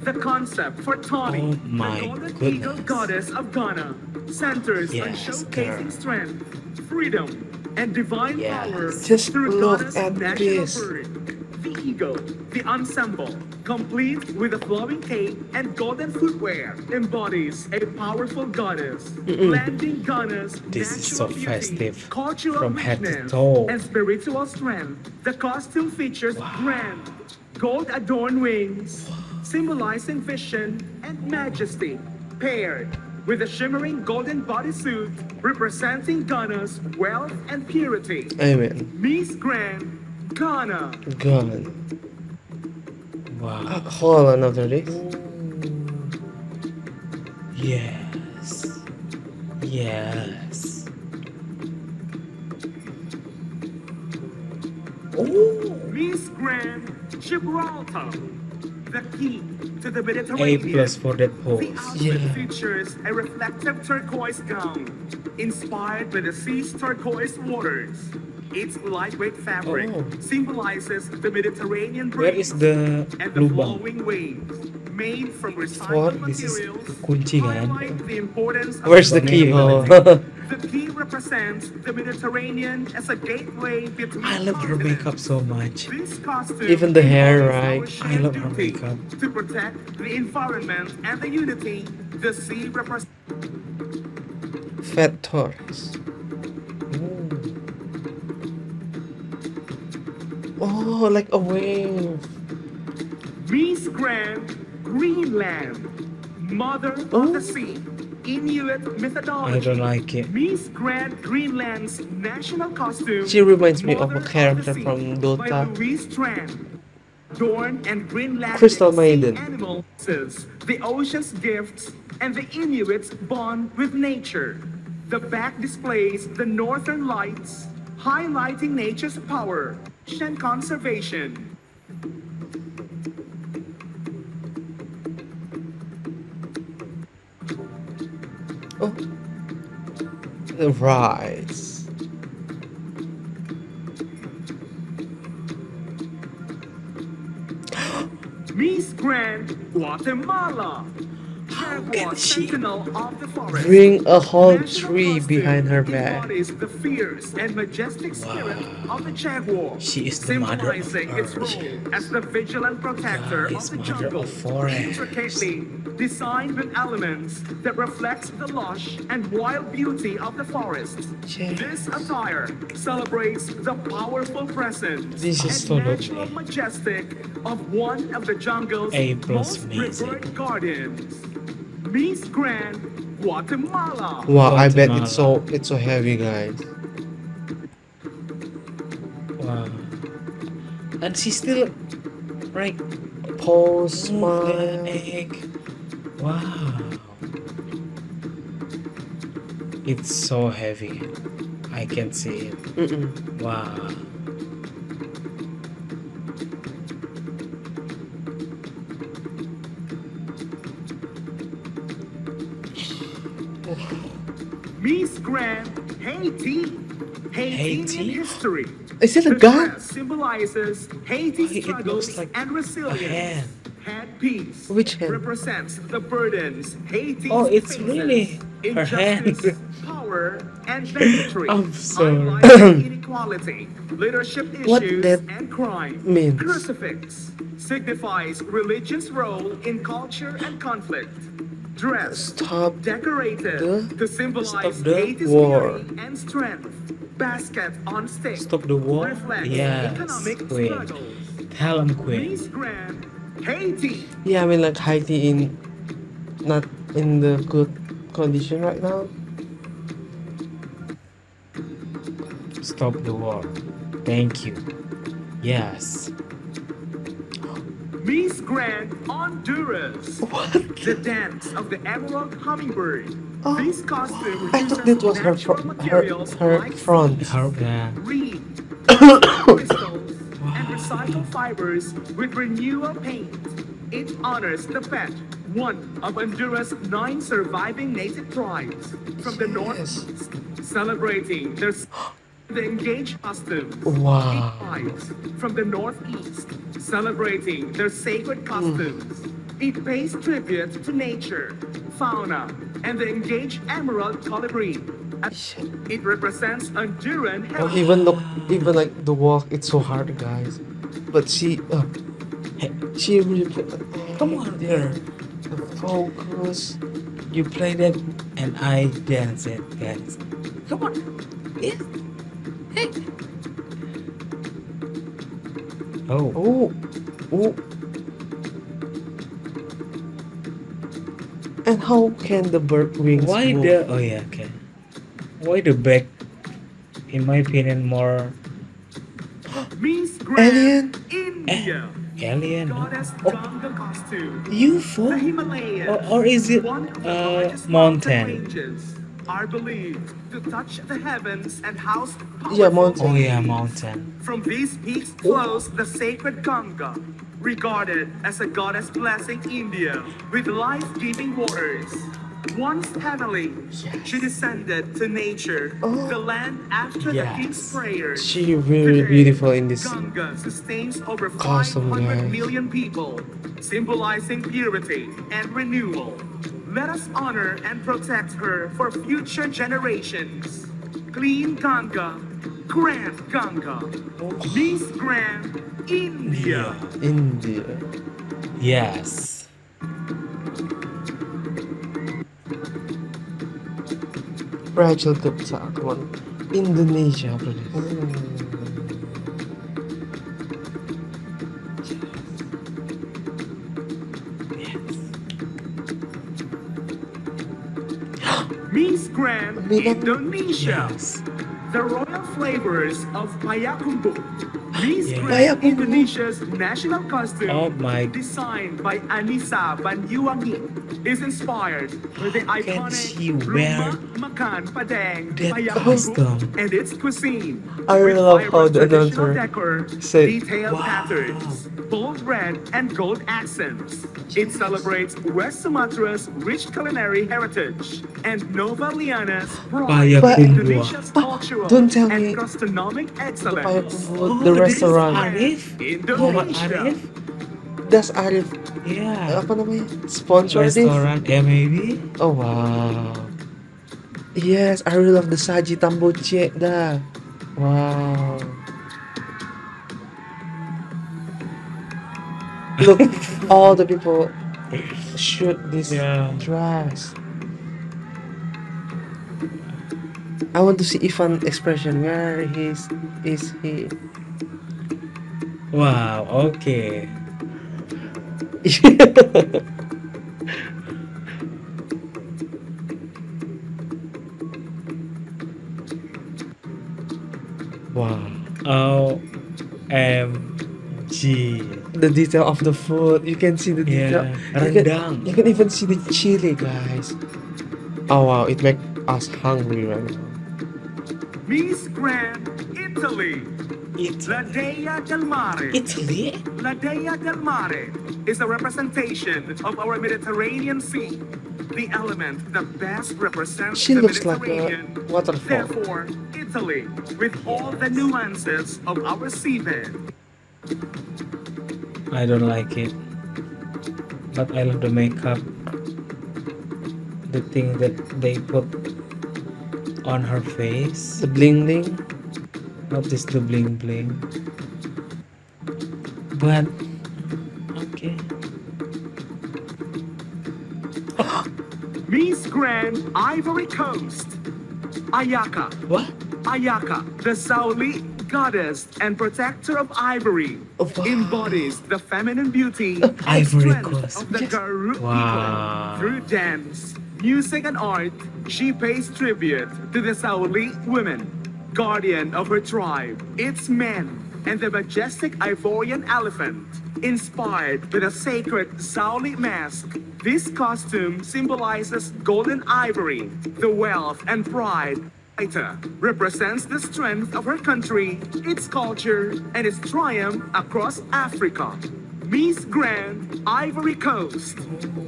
[SPEAKER 3] The concept for Tawny,
[SPEAKER 2] Oh my
[SPEAKER 3] the golden
[SPEAKER 2] goodness.
[SPEAKER 3] eagle goddess of Ghana, centers on showcasing
[SPEAKER 2] girl.
[SPEAKER 3] strength, freedom, and divine
[SPEAKER 2] Yes.
[SPEAKER 3] power
[SPEAKER 1] Just
[SPEAKER 3] through
[SPEAKER 1] look
[SPEAKER 3] Ghana's
[SPEAKER 1] at
[SPEAKER 3] national
[SPEAKER 1] this.
[SPEAKER 3] bird, the eagle, the ensemble, complete with a flowing cape and golden footwear, embodies a powerful goddess, blending goddess,
[SPEAKER 2] This is so
[SPEAKER 3] beauty,
[SPEAKER 2] festive,
[SPEAKER 3] cultural
[SPEAKER 2] from head to toe.
[SPEAKER 3] and spiritual strength. The costume features grand, gold-adorned wings, symbolizing vision and majesty, paired with a shimmering golden bodysuit representing Ghana's wealth and purity.
[SPEAKER 1] Amen.
[SPEAKER 3] Miss Grand, Ghana.
[SPEAKER 1] God.
[SPEAKER 2] Wow.
[SPEAKER 1] Hold on after this.
[SPEAKER 2] Yes. Yes. Oh,
[SPEAKER 3] Miss Grand, Gibraltar. The key to the Mediterranean.
[SPEAKER 2] A plus for that pose.
[SPEAKER 3] The outfit
[SPEAKER 1] Yeah.
[SPEAKER 3] features a reflective turquoise gown, inspired by the sea's turquoise waters. Its lightweight fabric
[SPEAKER 2] Oh.
[SPEAKER 3] symbolizes the Mediterranean
[SPEAKER 2] Where
[SPEAKER 3] breeze
[SPEAKER 2] is the
[SPEAKER 3] and the flowing waves, made from
[SPEAKER 1] What?
[SPEAKER 3] recycled
[SPEAKER 2] This is
[SPEAKER 3] materials.
[SPEAKER 2] kunci kan?
[SPEAKER 3] highlight the importance of
[SPEAKER 1] Where's the keyhole?
[SPEAKER 3] sustainability. The key oh. [LAUGHS] represents the Mediterranean as a gateway between
[SPEAKER 2] I love her makeup so much.
[SPEAKER 3] This costume
[SPEAKER 1] Even the hair, right?
[SPEAKER 2] I love her makeup.
[SPEAKER 3] To protect the environment and the unity the sea represents.
[SPEAKER 1] Fat Taurus. Oh, like a wave.
[SPEAKER 3] Miss Grand Greenland, Mother of
[SPEAKER 1] Oh.
[SPEAKER 3] the Sea, Inuit mythology.
[SPEAKER 2] I don't like it.
[SPEAKER 3] Miss Grand Greenland's national costume.
[SPEAKER 1] She reminds me of a character
[SPEAKER 3] Sea
[SPEAKER 1] from
[SPEAKER 3] By
[SPEAKER 1] Dota.
[SPEAKER 3] Louise Strand. Dorn and Greenland
[SPEAKER 1] Crystal Maiden.
[SPEAKER 3] animals, the ocean's gifts, and the Inuits' bond with nature. The back displays the northern lights, highlighting nature's power and conservation.
[SPEAKER 1] Oh. The rise. [GASPS]
[SPEAKER 3] Miss Grand Guatemala. Jaguar
[SPEAKER 2] she-
[SPEAKER 3] Sentinel of the Forest.
[SPEAKER 1] Bring a whole tree behind her back.
[SPEAKER 3] embodies the fierce and majestic spirit
[SPEAKER 2] Wow.
[SPEAKER 3] of the jaguar,
[SPEAKER 2] She is the mother of
[SPEAKER 3] symbolizing
[SPEAKER 2] earth.
[SPEAKER 3] as the vigilant protector
[SPEAKER 2] God
[SPEAKER 3] of the jungle,
[SPEAKER 2] of forest.
[SPEAKER 3] intricately designed with elements that reflect the lush and wild beauty of the forest.
[SPEAKER 1] Yeah.
[SPEAKER 3] This attire celebrates the powerful presence
[SPEAKER 1] This is
[SPEAKER 3] and
[SPEAKER 1] so
[SPEAKER 3] natural
[SPEAKER 1] lovely.
[SPEAKER 3] majestic of one of the jungle's
[SPEAKER 2] A
[SPEAKER 3] most revered guardians, Miss Grand Guatemala.
[SPEAKER 1] Wow, I bet it's so it's so heavy, guys.
[SPEAKER 2] Wow. And she still right
[SPEAKER 1] Pose,
[SPEAKER 2] move the
[SPEAKER 1] smile.
[SPEAKER 2] egg. Wow. It's so heavy. I can see it.
[SPEAKER 1] Mm-mm.
[SPEAKER 2] Wow.
[SPEAKER 3] Miss Grand Haiti. Haiti in
[SPEAKER 2] Haiti?
[SPEAKER 3] history.
[SPEAKER 1] Is it a
[SPEAKER 3] The
[SPEAKER 1] gun?
[SPEAKER 3] symbolizes Haiti's
[SPEAKER 2] Why it
[SPEAKER 3] struggles
[SPEAKER 2] looks like
[SPEAKER 3] and
[SPEAKER 2] a
[SPEAKER 3] resilience.
[SPEAKER 2] hand.
[SPEAKER 3] Headpiece
[SPEAKER 1] Which hand?
[SPEAKER 3] represents the burdens Haiti
[SPEAKER 2] Oh, it's
[SPEAKER 3] faces.
[SPEAKER 2] really her hand.
[SPEAKER 3] Injustice, [LAUGHS] power, and victory.
[SPEAKER 2] I'm sorry. [COUGHS]
[SPEAKER 3] Inequality, leadership issues,
[SPEAKER 1] What that
[SPEAKER 3] and crime.
[SPEAKER 1] means?
[SPEAKER 3] Crucifix signifies religious role in culture and conflict. Dress
[SPEAKER 1] Stop.
[SPEAKER 3] decorated
[SPEAKER 1] the-
[SPEAKER 3] to symbolize
[SPEAKER 2] Stop the
[SPEAKER 1] war.
[SPEAKER 3] beauty and strength. Basket on stick
[SPEAKER 2] Stop the war?
[SPEAKER 3] reflects
[SPEAKER 2] Yes,
[SPEAKER 3] economic
[SPEAKER 2] queen. Tell him, Queen.
[SPEAKER 3] Haiti.
[SPEAKER 1] Yeah, I mean like Haiti in not in the good condition right now.
[SPEAKER 2] Stop the war. Thank you. Yes.
[SPEAKER 3] Miss Grand Honduras.
[SPEAKER 1] What?
[SPEAKER 3] The dance of the emerald hummingbird.
[SPEAKER 1] Oh,
[SPEAKER 3] this costume
[SPEAKER 1] I thought
[SPEAKER 3] uses
[SPEAKER 1] that was her
[SPEAKER 3] natural
[SPEAKER 1] fr- her
[SPEAKER 3] materials
[SPEAKER 1] her
[SPEAKER 3] like
[SPEAKER 1] front.
[SPEAKER 2] How yeah.
[SPEAKER 3] reed, [COUGHS] crystals, and recycled fibers with renewal paint. It honors the Pech, one of Honduras' nine surviving native tribes from the
[SPEAKER 1] Yes.
[SPEAKER 3] northeast, celebrating their s- the engaged costumes.
[SPEAKER 1] Wow.
[SPEAKER 3] Tribes from the northeast, celebrating their sacred costumes. It pays tribute to nature, fauna, and the engaged emerald colibri. It represents Honduran
[SPEAKER 1] Oh, even look, even like the walk, it's so hard, guys. But she, uh, she
[SPEAKER 2] come on,
[SPEAKER 1] there. The focus.
[SPEAKER 2] You play that and I dance it, guys. Come on. Yes. Hey. Oh.
[SPEAKER 1] Oh, oh. And how can the bird wings
[SPEAKER 2] Why
[SPEAKER 1] move?
[SPEAKER 2] the oh yeah okay. Why the back? In my opinion, more
[SPEAKER 1] Alien?
[SPEAKER 3] India.
[SPEAKER 2] alien. no?
[SPEAKER 3] Goddess
[SPEAKER 2] Oh,
[SPEAKER 3] Ganga costume. The
[SPEAKER 2] UFO. Or, or is it
[SPEAKER 3] one of the
[SPEAKER 2] uh
[SPEAKER 3] mountain
[SPEAKER 2] mountain?
[SPEAKER 3] ranges are believed to touch the heavens and house
[SPEAKER 1] Yeah,
[SPEAKER 3] powerful
[SPEAKER 1] mountain.
[SPEAKER 2] Oh yeah, mountain.
[SPEAKER 3] From these peaks flows the sacred Ganga, regarded as a goddess blessing India with life-giving waters. Once heavenly, she descended to nature,
[SPEAKER 1] Oh.
[SPEAKER 3] the land after the king's
[SPEAKER 2] Yes.
[SPEAKER 3] prayers.
[SPEAKER 1] She really
[SPEAKER 3] Today,
[SPEAKER 1] beautiful in this.
[SPEAKER 3] Ganga sustains over
[SPEAKER 1] Awesome,
[SPEAKER 3] 500
[SPEAKER 1] guys.
[SPEAKER 3] million people, symbolizing purity and renewal. Let us honor and protect her for future generations. Clean Ganga, Grand Ganga, Miss Grand India.
[SPEAKER 1] India.
[SPEAKER 2] Yes.
[SPEAKER 1] Rachel Gupta, come on. Indonesia, brother.
[SPEAKER 3] Grand Indonesia. The royal flavors of Payakumbuh. Miss
[SPEAKER 2] Yeah.
[SPEAKER 3] Grand Indonesia's national costume,
[SPEAKER 2] Oh my-
[SPEAKER 3] designed by Anissa Banyuwangi, is inspired by the
[SPEAKER 2] How can
[SPEAKER 3] iconic
[SPEAKER 2] she wear
[SPEAKER 3] Rumah Makan Padang
[SPEAKER 2] that
[SPEAKER 3] Payakumbuh
[SPEAKER 2] costume?
[SPEAKER 3] and its cuisine.
[SPEAKER 1] I really love how the
[SPEAKER 3] traditional
[SPEAKER 1] announcer
[SPEAKER 3] decor,
[SPEAKER 1] said-
[SPEAKER 3] detailed
[SPEAKER 2] Wow.
[SPEAKER 3] patterns, bold red and gold accents. It celebrates West Sumatra's rich culinary heritage and Nova Liana's pride
[SPEAKER 2] Payakumbuh.
[SPEAKER 3] in Indonesia's cultural
[SPEAKER 1] Don't tell
[SPEAKER 3] and
[SPEAKER 1] me
[SPEAKER 3] gastronomic excellence.
[SPEAKER 1] The
[SPEAKER 2] this is
[SPEAKER 1] restaurant.
[SPEAKER 2] Arif? Muhammad Arif?
[SPEAKER 1] Das Arif,
[SPEAKER 2] Yeah.
[SPEAKER 1] apa namanya? Sponsor this?
[SPEAKER 2] Restoran, yeah maybe.
[SPEAKER 1] Oh wow. Yes, I really love the Saji Tamboche dah. Wow. Look, [LAUGHS] all the people shoot this
[SPEAKER 2] Yeah.
[SPEAKER 1] dress. I want to see Ivan expression. Where is is he?
[SPEAKER 2] Wow, okay. [LAUGHS]
[SPEAKER 1] wow.
[SPEAKER 2] OMG.
[SPEAKER 1] The detail of the food. You can see the detail.
[SPEAKER 2] Yeah.
[SPEAKER 1] You can, you can even see the chili, guys. Oh wow, it makes us hungry right now.
[SPEAKER 3] Miss Grand Italy.
[SPEAKER 2] It-
[SPEAKER 3] La Dea del Mare.
[SPEAKER 2] Italy?
[SPEAKER 3] La Dea del Mare is a representation of our Mediterranean Sea, the element that best represents
[SPEAKER 1] She
[SPEAKER 3] the
[SPEAKER 1] looks like a
[SPEAKER 3] Mediterranean.
[SPEAKER 1] waterfall.
[SPEAKER 3] Therefore, Italy, with all the nuances of our seabed,
[SPEAKER 2] I don't like it. But I love the makeup. The thing that they put on her face.
[SPEAKER 1] The bling bling.
[SPEAKER 2] What is the bling bling? But okay. [GASPS]
[SPEAKER 3] Miss Grand Ivory Coast, Ayaka.
[SPEAKER 2] What?
[SPEAKER 3] Ayaka, the Zaouli goddess and protector of ivory,
[SPEAKER 1] Oh, wow.
[SPEAKER 3] embodies the feminine beauty [LAUGHS]
[SPEAKER 2] Ivory Coast.
[SPEAKER 3] of the
[SPEAKER 1] Yes.
[SPEAKER 3] Guro
[SPEAKER 2] Wow.
[SPEAKER 3] people. Through dance, music, and art, she pays tribute to the Zaouli women, guardian of her tribe, its men, and the majestic Ivorian elephant. Inspired by the sacred Zaouli mask, this costume symbolizes golden ivory, the wealth and pride Aita represents the strength of her country, its culture, and its triumph across Africa. Miss Grand Ivory Coast.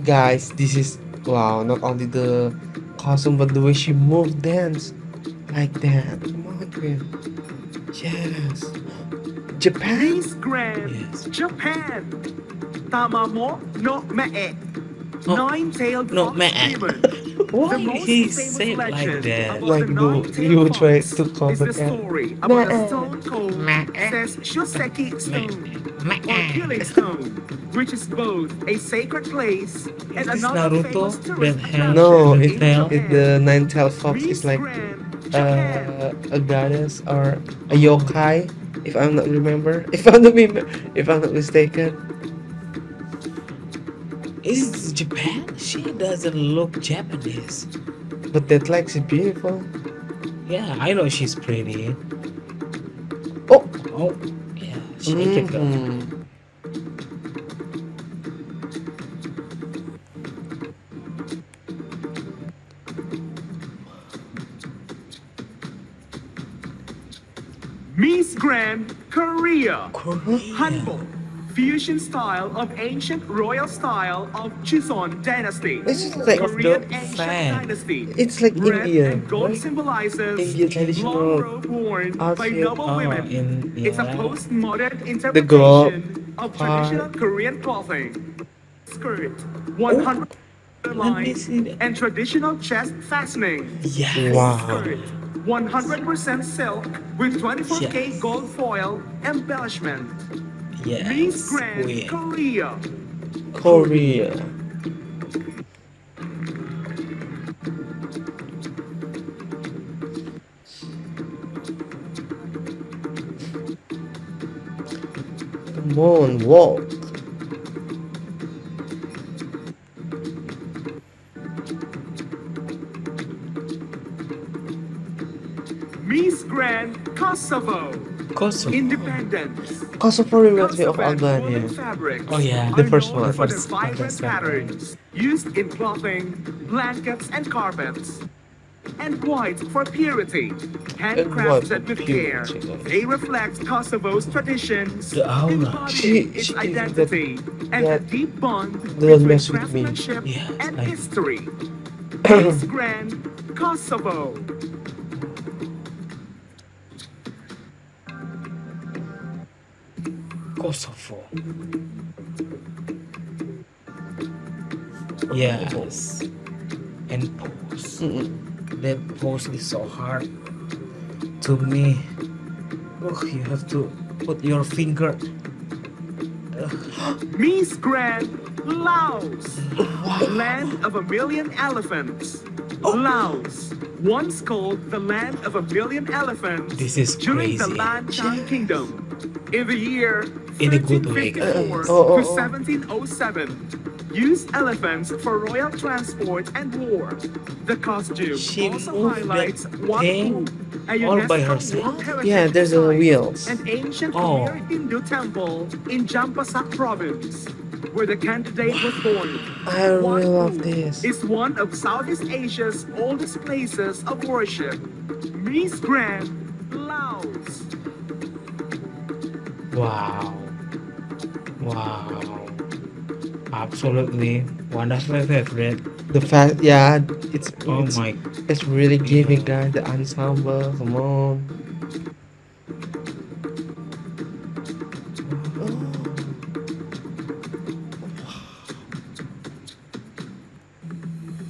[SPEAKER 1] Guys, this is wow. Not only the costume, but the way she moved, dance like that. My. Yes. Japan.
[SPEAKER 3] Miss Grand
[SPEAKER 2] Yes.
[SPEAKER 3] Japan. Tamamo no Mae.
[SPEAKER 2] No,
[SPEAKER 3] Nine-tailed
[SPEAKER 2] no
[SPEAKER 3] fox
[SPEAKER 2] Mae.
[SPEAKER 3] demon. [LAUGHS]
[SPEAKER 2] Why
[SPEAKER 3] The most
[SPEAKER 2] he
[SPEAKER 3] famous
[SPEAKER 2] said like
[SPEAKER 3] legend
[SPEAKER 2] that?
[SPEAKER 3] about
[SPEAKER 1] Like
[SPEAKER 3] the
[SPEAKER 1] the-
[SPEAKER 3] nine-tailed
[SPEAKER 1] you try
[SPEAKER 3] fox
[SPEAKER 1] to call
[SPEAKER 3] is the
[SPEAKER 1] the cat.
[SPEAKER 3] story about
[SPEAKER 1] Mae.
[SPEAKER 3] a stone cold says Shoseki Stone. or
[SPEAKER 2] Meh.
[SPEAKER 3] Killing Stone, which is both a sacred place and
[SPEAKER 2] this
[SPEAKER 3] another
[SPEAKER 2] Naruto
[SPEAKER 3] famous tourist
[SPEAKER 2] that has
[SPEAKER 1] No,
[SPEAKER 3] attraction
[SPEAKER 2] the
[SPEAKER 1] it,
[SPEAKER 3] in
[SPEAKER 2] tail?
[SPEAKER 1] it
[SPEAKER 3] Japan.
[SPEAKER 1] the nine-tailed fox
[SPEAKER 3] Miss
[SPEAKER 1] is like
[SPEAKER 3] Grand Japan.
[SPEAKER 1] Uh, a goddess or a yokai, if I'm not remember. [LAUGHS] If I'm not if I'm not mistaken.
[SPEAKER 2] Is Japan? She doesn't look Japanese.
[SPEAKER 1] But that legs is beautiful.
[SPEAKER 2] Yeah, I know she's pretty.
[SPEAKER 1] Oh.
[SPEAKER 2] Oh, yeah, shake it girl.
[SPEAKER 1] Mhm.
[SPEAKER 3] Miss Grand Korea.
[SPEAKER 2] Korea.
[SPEAKER 3] Hanbok, fusion style of ancient royal style of Joseon dynasty.
[SPEAKER 1] This is like
[SPEAKER 3] Korean
[SPEAKER 2] the
[SPEAKER 3] ancient
[SPEAKER 2] fan.
[SPEAKER 3] dynasty.
[SPEAKER 1] it's like
[SPEAKER 3] Red
[SPEAKER 1] India,
[SPEAKER 3] and gold
[SPEAKER 1] right?
[SPEAKER 3] symbolizes
[SPEAKER 1] Indian traditional
[SPEAKER 3] long robe worn by noble
[SPEAKER 2] Oh,
[SPEAKER 3] women.
[SPEAKER 2] in
[SPEAKER 3] It's a
[SPEAKER 2] yeah.
[SPEAKER 3] postmodern
[SPEAKER 1] The gold
[SPEAKER 3] interpretation of
[SPEAKER 1] part.
[SPEAKER 3] traditional ah. Korean clothing. Skirt, 100
[SPEAKER 2] Let me
[SPEAKER 3] line, and traditional chest fastening.
[SPEAKER 2] Yes.
[SPEAKER 1] Wow.
[SPEAKER 3] Skirt, 100% silk with 24K
[SPEAKER 2] Yes.
[SPEAKER 3] gold foil embellishment.
[SPEAKER 2] Yes.
[SPEAKER 3] Miss Grand
[SPEAKER 2] Queen.
[SPEAKER 3] Korea.
[SPEAKER 1] Korea. Come
[SPEAKER 3] Kosovo.
[SPEAKER 2] Kosovo.
[SPEAKER 3] Independence.
[SPEAKER 1] Kosovo reminds me of
[SPEAKER 3] Kosovan
[SPEAKER 1] Albania.
[SPEAKER 2] Oh, yeah.
[SPEAKER 1] The first one.
[SPEAKER 3] for
[SPEAKER 2] First-
[SPEAKER 3] the vibrant
[SPEAKER 2] first one.
[SPEAKER 3] patterns used in clothing, blankets, and carpets. And white for purity. Handcrafted
[SPEAKER 1] for
[SPEAKER 3] with care.
[SPEAKER 1] purity.
[SPEAKER 3] They reflect Kosovo's traditions,
[SPEAKER 2] The aura.
[SPEAKER 3] embodying
[SPEAKER 1] She-
[SPEAKER 3] its
[SPEAKER 1] she-
[SPEAKER 3] identity, and the deep bond between
[SPEAKER 1] mess with me.
[SPEAKER 3] craftsmanship
[SPEAKER 2] Yes,
[SPEAKER 3] and
[SPEAKER 2] I-
[SPEAKER 3] history. [COUGHS] Ace Grand, Kosovo.
[SPEAKER 2] Yes. And pose.
[SPEAKER 1] Mm-mm.
[SPEAKER 2] That pose is so hard to me. Oh, you have to put your finger. [GASPS]
[SPEAKER 3] Miss Grand, Laos. Land of a million elephants. Oh. Laos, once called the land of a million elephants
[SPEAKER 2] This is
[SPEAKER 3] during the
[SPEAKER 2] crazy.
[SPEAKER 3] Lan Chang Kingdom. In the year
[SPEAKER 2] In a good way.
[SPEAKER 3] 1354
[SPEAKER 1] Uh, oh, oh,
[SPEAKER 3] to
[SPEAKER 1] oh.
[SPEAKER 3] 1707, used elephants for royal transport and war. The costume
[SPEAKER 2] She
[SPEAKER 3] also
[SPEAKER 2] moved that
[SPEAKER 3] highlights Wat
[SPEAKER 2] thing all by herself?
[SPEAKER 1] Yeah, there's a
[SPEAKER 3] Site,
[SPEAKER 1] wheels.
[SPEAKER 3] An ancient
[SPEAKER 2] Oh.
[SPEAKER 3] Hindu temple in Champasak province, where the candidate was born.
[SPEAKER 1] I really
[SPEAKER 3] Wat
[SPEAKER 1] love this.
[SPEAKER 3] is one of Southeast Asia's oldest places of worship. Mies Grand, Laos.
[SPEAKER 2] Wow. Wow. Absolutely one of my favorite.
[SPEAKER 1] The fact, yeah, it's
[SPEAKER 2] Oh
[SPEAKER 1] it's,
[SPEAKER 2] my
[SPEAKER 1] it's really giving, guys. The ensemble, come on.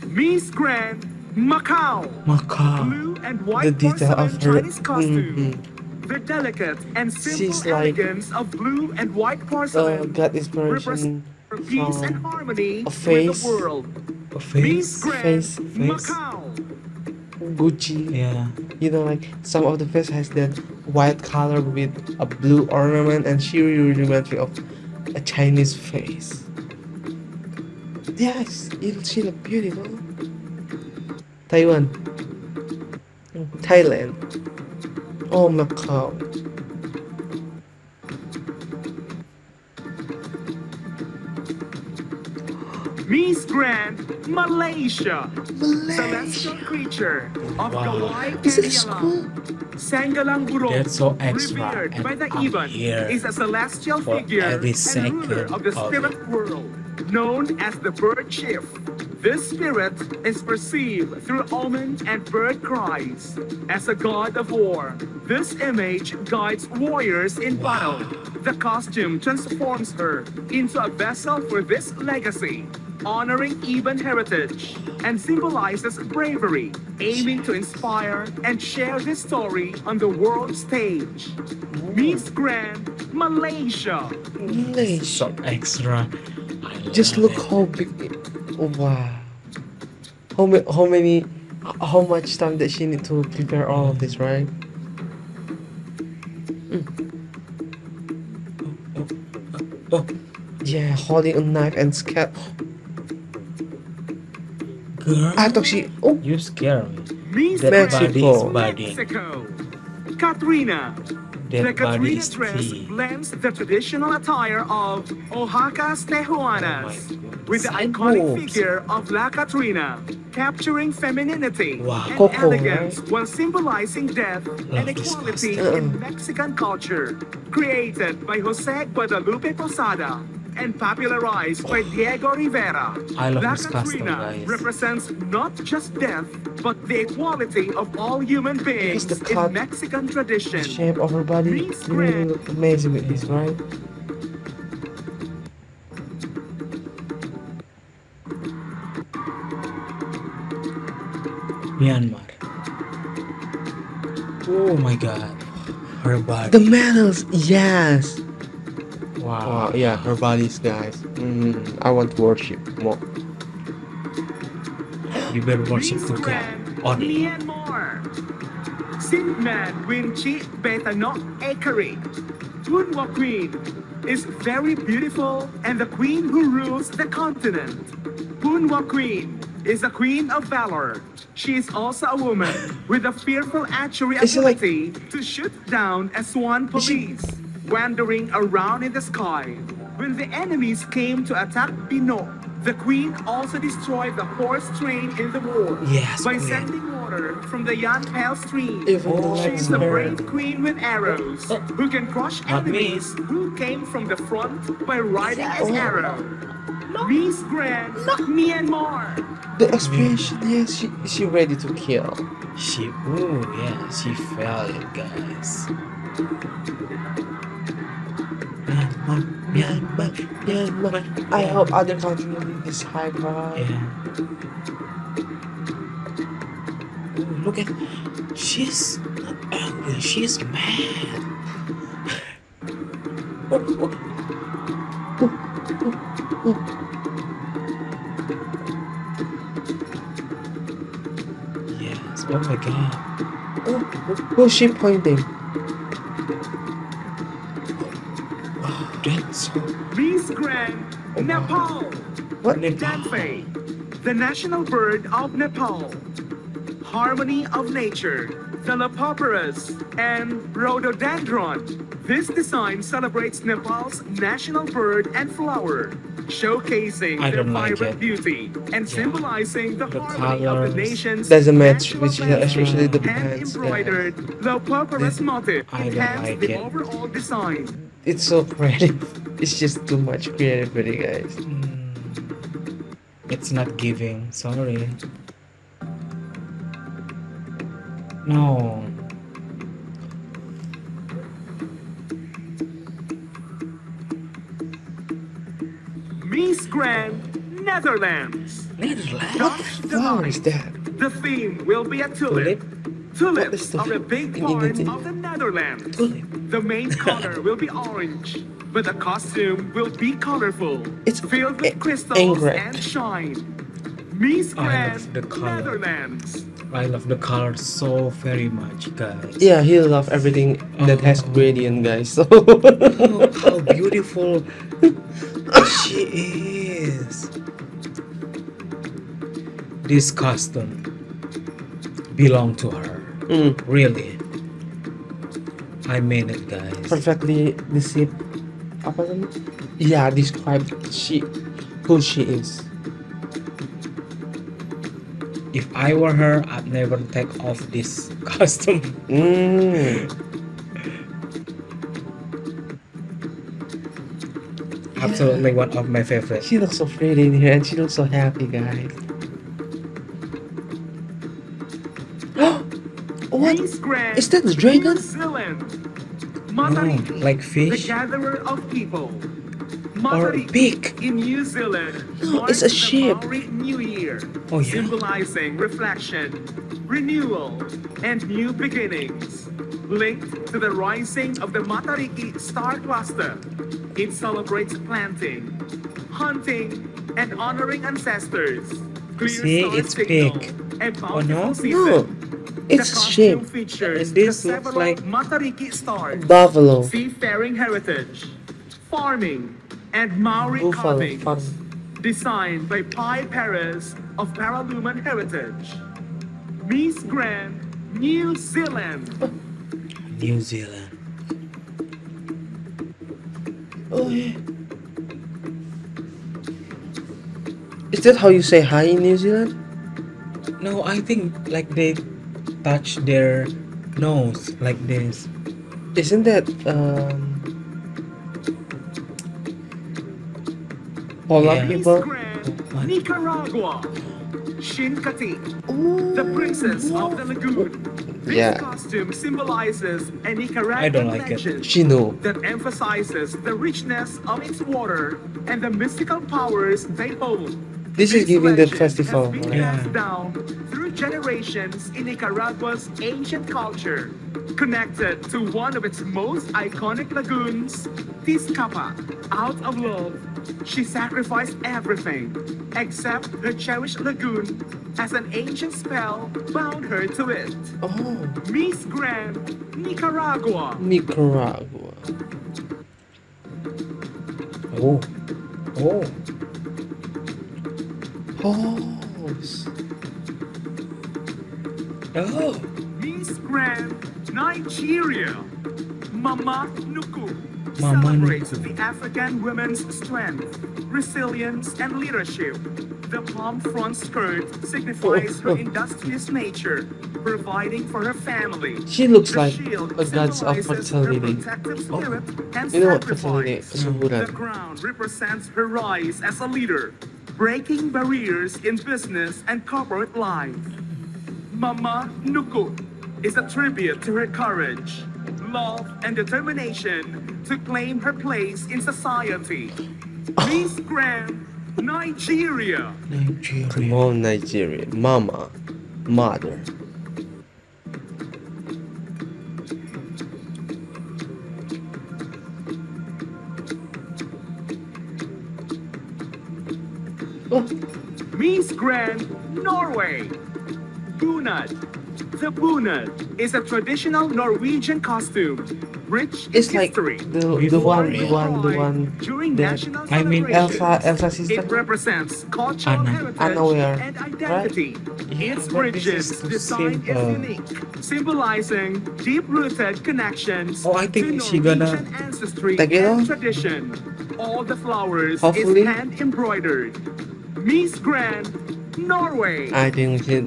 [SPEAKER 3] Miss Grand, Macau.
[SPEAKER 2] Macau.
[SPEAKER 3] Blue and
[SPEAKER 1] The
[SPEAKER 3] white
[SPEAKER 1] detail of her.
[SPEAKER 3] Chinese costume.
[SPEAKER 1] Mhm.
[SPEAKER 3] The delicate and simple
[SPEAKER 1] She's like-
[SPEAKER 3] elegance of blue and white
[SPEAKER 1] Uh,
[SPEAKER 3] porcelain
[SPEAKER 1] got inspiration
[SPEAKER 3] for peace and harmony
[SPEAKER 1] a
[SPEAKER 3] with
[SPEAKER 1] face.
[SPEAKER 3] the world.
[SPEAKER 2] A face.
[SPEAKER 3] Grand,
[SPEAKER 1] face,
[SPEAKER 2] face.
[SPEAKER 3] Macau.
[SPEAKER 1] Gucci.
[SPEAKER 2] Yeah.
[SPEAKER 1] You know, like some of the face has that white color with a blue ornament, and she really reminds me of a Chinese face. Yes, it, she look beautiful. Taiwan. Thailand. Oh, Macau.
[SPEAKER 3] Mies Grand, Malaysia.
[SPEAKER 1] Malaysia.
[SPEAKER 3] Celestial creature of
[SPEAKER 2] Wow.
[SPEAKER 3] Gawai
[SPEAKER 1] This is
[SPEAKER 3] Kaniala.
[SPEAKER 1] cool.
[SPEAKER 3] Sanggalang Burong,
[SPEAKER 2] That's so extra.
[SPEAKER 3] revered
[SPEAKER 2] And
[SPEAKER 3] by the
[SPEAKER 2] I'm
[SPEAKER 3] Iban,
[SPEAKER 2] here
[SPEAKER 3] is a celestial figure
[SPEAKER 2] every
[SPEAKER 3] and ruler of the
[SPEAKER 2] of
[SPEAKER 3] spirit world, known as the bird chief. This spirit is perceived through omen and bird cries. As a god of war, this image guides warriors in battle. The costume transforms her into a vessel for this legacy, honoring Iban heritage and symbolizes bravery, aiming to inspire and share this story on the world stage. Miss Grand, Malaysia.
[SPEAKER 1] Malaysia.
[SPEAKER 2] so extra. I
[SPEAKER 1] Just look
[SPEAKER 2] it.
[SPEAKER 1] how big. It, wow. How many? How many? How much time that she need to prepare all of this, right?
[SPEAKER 2] Oh,
[SPEAKER 1] Yeah, holding a knife and scat.
[SPEAKER 2] girl.
[SPEAKER 1] I thought she. Oh,
[SPEAKER 2] You scare me.
[SPEAKER 3] Miss
[SPEAKER 2] That
[SPEAKER 3] Grand,
[SPEAKER 2] body.
[SPEAKER 3] Mexico. Catrina. The
[SPEAKER 2] That body
[SPEAKER 3] Catrina
[SPEAKER 2] is
[SPEAKER 3] dress
[SPEAKER 2] tea.
[SPEAKER 3] blends the traditional attire of Oaxaca's Tehuanas
[SPEAKER 2] Oh
[SPEAKER 3] with the iconic figure of La Catrina, capturing femininity
[SPEAKER 2] Wow.
[SPEAKER 3] and
[SPEAKER 1] Coco,
[SPEAKER 3] elegance
[SPEAKER 1] right?
[SPEAKER 3] while symbolizing death and
[SPEAKER 2] Love this
[SPEAKER 3] equality in Mexican culture. Created by Jose Guadalupe Posada and popularized by Diego Rivera.
[SPEAKER 2] I love
[SPEAKER 3] La
[SPEAKER 2] this
[SPEAKER 3] Catrina
[SPEAKER 2] guys.
[SPEAKER 3] represents not just death, but the equality of all human beings
[SPEAKER 1] the cut-
[SPEAKER 3] in Mexican
[SPEAKER 1] the
[SPEAKER 3] tradition.
[SPEAKER 1] shape of her body
[SPEAKER 3] Miss
[SPEAKER 1] really
[SPEAKER 3] Grand.
[SPEAKER 1] look amazing with this, right?
[SPEAKER 2] Myanmar. Oh my god. Her body.
[SPEAKER 1] The medals, yes.
[SPEAKER 2] Wow.
[SPEAKER 1] Wow, yeah, her bodies, guys. Mm, I want to worship more.
[SPEAKER 2] You better worship
[SPEAKER 3] Miss
[SPEAKER 2] to God.
[SPEAKER 3] Grand,
[SPEAKER 2] Only.
[SPEAKER 3] Myanmar. Sinman Winchi Betanok Akari. Punwa Queen is very beautiful and the queen who rules the continent. Punwa Queen is a queen of valor, She is also a woman with a fearful archery
[SPEAKER 1] Is it like-
[SPEAKER 3] ability to shoot down a swan police, wandering around in the sky. When the enemies came to attack Pinot, the queen also destroyed the horse train in the war
[SPEAKER 2] Yes,
[SPEAKER 3] by
[SPEAKER 2] queen.
[SPEAKER 3] sending water from the Yanpel stream.
[SPEAKER 1] Even the
[SPEAKER 2] Oh.
[SPEAKER 3] She's
[SPEAKER 1] next
[SPEAKER 3] the brave queen with arrows oh. who can crush
[SPEAKER 2] Not me.
[SPEAKER 3] enemies who came from the front by riding as
[SPEAKER 1] Oh.
[SPEAKER 3] arrow. Miss Grand, Myanmar.
[SPEAKER 1] The expression, yes, she she ready to kill.
[SPEAKER 2] She, ooh, yeah, she felt it, guys.
[SPEAKER 1] I hope other countries will be this high vibe.
[SPEAKER 2] Yeah. Look at, she's not angry, she's mad. Yes, oh my god.
[SPEAKER 1] Who's she pointing?
[SPEAKER 3] Nepal.
[SPEAKER 1] What?
[SPEAKER 3] Danphe, the national bird of Nepal. Harmony of nature, Thalapoperas, and Rhododendron. This design celebrates Nepal's national bird and flower, showcasing their
[SPEAKER 2] like
[SPEAKER 3] vibrant
[SPEAKER 2] it.
[SPEAKER 3] beauty and symbolizing the,
[SPEAKER 2] The
[SPEAKER 3] harmony of the nation's
[SPEAKER 1] Doesn't match, which is especially the pants,
[SPEAKER 3] Hand embroidered Thalapoperas
[SPEAKER 2] This-
[SPEAKER 3] motif enhance
[SPEAKER 2] like
[SPEAKER 3] the
[SPEAKER 2] it.
[SPEAKER 3] overall design.
[SPEAKER 1] It's so creative. It's just too much creativity, guys.
[SPEAKER 2] Mm, It's not giving. Sorry. No.
[SPEAKER 3] Miss Grand, Netherlands.
[SPEAKER 2] Netherlands.
[SPEAKER 3] Gosh,
[SPEAKER 1] What flower is that?
[SPEAKER 3] The theme will be a tulip.
[SPEAKER 2] Tulip.
[SPEAKER 3] Tulips
[SPEAKER 1] What is
[SPEAKER 3] are a big
[SPEAKER 1] in
[SPEAKER 3] part of the Netherlands.
[SPEAKER 2] Tulip.
[SPEAKER 3] The main color will be orange, but the costume will be colorful.
[SPEAKER 1] It's
[SPEAKER 3] filled with crystals
[SPEAKER 1] incorrect.
[SPEAKER 3] and shine. Miss
[SPEAKER 2] I
[SPEAKER 3] Grand,
[SPEAKER 2] love the color.
[SPEAKER 3] Netherlands.
[SPEAKER 2] I love the color so very much, guys.
[SPEAKER 1] Yeah, he love everything that has
[SPEAKER 2] Oh.
[SPEAKER 1] gradient, guys. So
[SPEAKER 2] Oh, how beautiful she is. This costume belong to her.
[SPEAKER 1] Mm,
[SPEAKER 2] Really. I mean it, guys.
[SPEAKER 1] perfectly deceive. Apa? Yeah, describe she who she is.
[SPEAKER 2] If I were her, I'd never take off this [LAUGHS] costume.
[SPEAKER 1] Mm.
[SPEAKER 2] Absolutely one of my favorite.
[SPEAKER 1] She looks so pretty in here and she looks so happy, guys. [GASPS] what?
[SPEAKER 3] Miss Grand,
[SPEAKER 1] Is that the dragon?
[SPEAKER 3] Zealand.
[SPEAKER 2] No,
[SPEAKER 3] Matariki,
[SPEAKER 2] like
[SPEAKER 3] the
[SPEAKER 2] fish
[SPEAKER 3] gatherer of people.
[SPEAKER 2] or
[SPEAKER 3] Matariki
[SPEAKER 2] pig.
[SPEAKER 3] in New Zealand.
[SPEAKER 1] No, it's a
[SPEAKER 3] the
[SPEAKER 1] sheep.
[SPEAKER 3] New Year,
[SPEAKER 2] Oh, yeah.
[SPEAKER 3] symbolizing reflection, renewal, and new beginnings. Linked to the rising of the Matariki star cluster, it celebrates planting, hunting, and honoring ancestors. Clear
[SPEAKER 2] See, it's
[SPEAKER 3] signal,
[SPEAKER 2] pig. Oh, no?
[SPEAKER 3] season.
[SPEAKER 1] No, it's
[SPEAKER 3] the
[SPEAKER 1] sheep.
[SPEAKER 3] costume
[SPEAKER 2] And this looks like-
[SPEAKER 1] Buffalo.
[SPEAKER 3] seafaring heritage, farming, and Maori
[SPEAKER 1] Buffalo
[SPEAKER 3] carvings.
[SPEAKER 1] farm.
[SPEAKER 3] Designed by Pi Perez of Paraluman Heritage. Miss Grand, New Zealand.
[SPEAKER 2] New Zealand.
[SPEAKER 1] Oh yeah. Is that how you say hi in New Zealand?
[SPEAKER 2] No, I think like they touch their nose like this.
[SPEAKER 1] Isn't that um Polar
[SPEAKER 2] Yeah.
[SPEAKER 3] Miss
[SPEAKER 1] people?
[SPEAKER 2] What?
[SPEAKER 3] Nicaragua. Shinkati,
[SPEAKER 1] Ooh.
[SPEAKER 3] the princess of the lagoon. This
[SPEAKER 1] Yeah.
[SPEAKER 3] costume symbolizes a Nicaraguan
[SPEAKER 2] I don't like it.
[SPEAKER 3] legend
[SPEAKER 1] She knew.
[SPEAKER 3] that emphasizes the richness of its water and the mystical powers they hold.
[SPEAKER 1] This is giving
[SPEAKER 3] the
[SPEAKER 1] festival.
[SPEAKER 3] Has been?
[SPEAKER 2] Yeah.
[SPEAKER 3] passed down through generations in Nicaragua's ancient culture, connected to one of its most iconic lagoons, Tiscapa. Out of love, she sacrificed everything except her cherished lagoon, as an ancient spell bound her to it.
[SPEAKER 1] Oh,
[SPEAKER 3] Miss Grand, Nicaragua.
[SPEAKER 1] Nicaragua.
[SPEAKER 2] Oh. Oh.
[SPEAKER 1] Oh.
[SPEAKER 2] Oh,
[SPEAKER 3] Miss Grand Nigeria, Mama Nuku,
[SPEAKER 2] Mama
[SPEAKER 3] celebrates
[SPEAKER 2] Nuku.
[SPEAKER 3] the African women's strength, resilience, and leadership. The palm front skirt signifies her
[SPEAKER 1] Oh, oh.
[SPEAKER 3] industrious nature, providing for her family.
[SPEAKER 1] She looks
[SPEAKER 3] The
[SPEAKER 1] like a goddess of
[SPEAKER 3] her
[SPEAKER 1] fertility.
[SPEAKER 2] Oh.
[SPEAKER 1] You know what fertility? Kesuburan.
[SPEAKER 3] The crown represents her rise as a leader, breaking barriers in business and corporate life. Mama Nuku is a tribute to her courage, love, and determination to claim her place in society. Miss Grand, Nigeria.
[SPEAKER 2] Nigeria.
[SPEAKER 1] Come on, Nigeria. Mama. Mother. [LAUGHS]
[SPEAKER 3] Miss Grand, Norway. Bunad. The bunad is a traditional Norwegian costume, rich in
[SPEAKER 1] it's like
[SPEAKER 3] history.
[SPEAKER 1] the the one the one the one
[SPEAKER 3] During
[SPEAKER 1] that
[SPEAKER 3] national
[SPEAKER 2] I mean
[SPEAKER 3] celebrations.
[SPEAKER 1] Elsa Elsa sister.
[SPEAKER 3] It represents cultural
[SPEAKER 2] Anna.
[SPEAKER 3] heritage
[SPEAKER 1] Anna wear,
[SPEAKER 3] and identity.
[SPEAKER 2] Yeah,
[SPEAKER 3] its
[SPEAKER 2] but this
[SPEAKER 3] bridges
[SPEAKER 2] is
[SPEAKER 3] design is
[SPEAKER 2] uh,
[SPEAKER 3] unique, symbolizing deep-rooted connections
[SPEAKER 2] Oh, I think
[SPEAKER 3] to
[SPEAKER 2] she gonna-
[SPEAKER 3] Norwegian ancestry
[SPEAKER 1] Tagalog?
[SPEAKER 3] and tradition. All the flowers
[SPEAKER 1] Hopefully.
[SPEAKER 3] is hand embroidered. Miss Grand, Norway.
[SPEAKER 1] I think she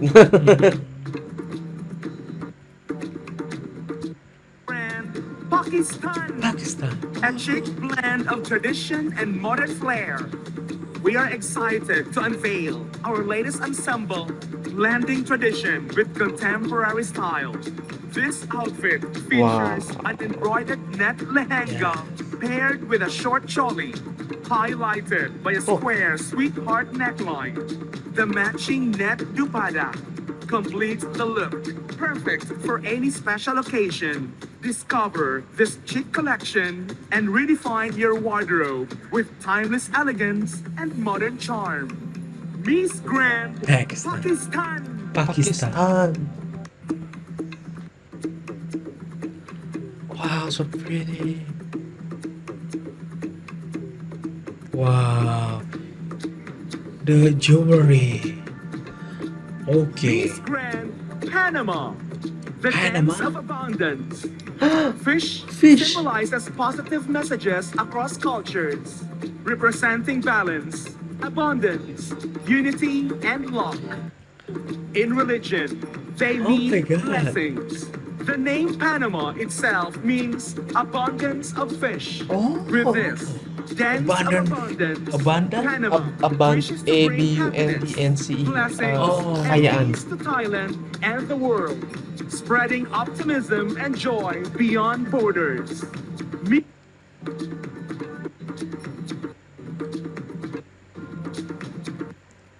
[SPEAKER 3] Grand, Pakistan.
[SPEAKER 2] Pakistan.
[SPEAKER 3] A chic blend of tradition and modern flair. We are excited to unveil our latest ensemble, blending tradition with contemporary style. This outfit features
[SPEAKER 1] Wow.
[SPEAKER 3] an embroidered net lehenga paired with a short choli, highlighted by a
[SPEAKER 1] Oh.
[SPEAKER 3] square sweetheart neckline. The matching net dupatta completes the look, perfect for any special occasion. Discover this chic collection and redefine your wardrobe with timeless elegance and modern charm. Miss Grand
[SPEAKER 2] Pakistan.
[SPEAKER 3] Pakistan.
[SPEAKER 2] Pakistan.
[SPEAKER 1] Pakistan. Wow, so pretty.
[SPEAKER 2] Wow. The jewelry. Okay.
[SPEAKER 3] Miss Grand Panama. The
[SPEAKER 2] Panama?
[SPEAKER 3] dance of abundance. [GASPS] Fish,
[SPEAKER 1] Fish.
[SPEAKER 3] symbolizes positive messages across cultures, representing balance, abundance, unity, and luck. In religion, they
[SPEAKER 2] Oh
[SPEAKER 3] mean blessings. The name Panama itself means abundance of fish.
[SPEAKER 1] Oh.
[SPEAKER 3] With this, dance
[SPEAKER 2] Abundant-
[SPEAKER 3] of abundance,
[SPEAKER 2] abundant?
[SPEAKER 3] Panama
[SPEAKER 1] Ab- abund-
[SPEAKER 3] wishes to bring
[SPEAKER 1] A-B-U-N-D-N-C-E.
[SPEAKER 3] happiness, blessings,
[SPEAKER 2] Oh.
[SPEAKER 3] and
[SPEAKER 1] Kayaan.
[SPEAKER 3] peace to Thailand and the world, spreading optimism and joy beyond borders. Me-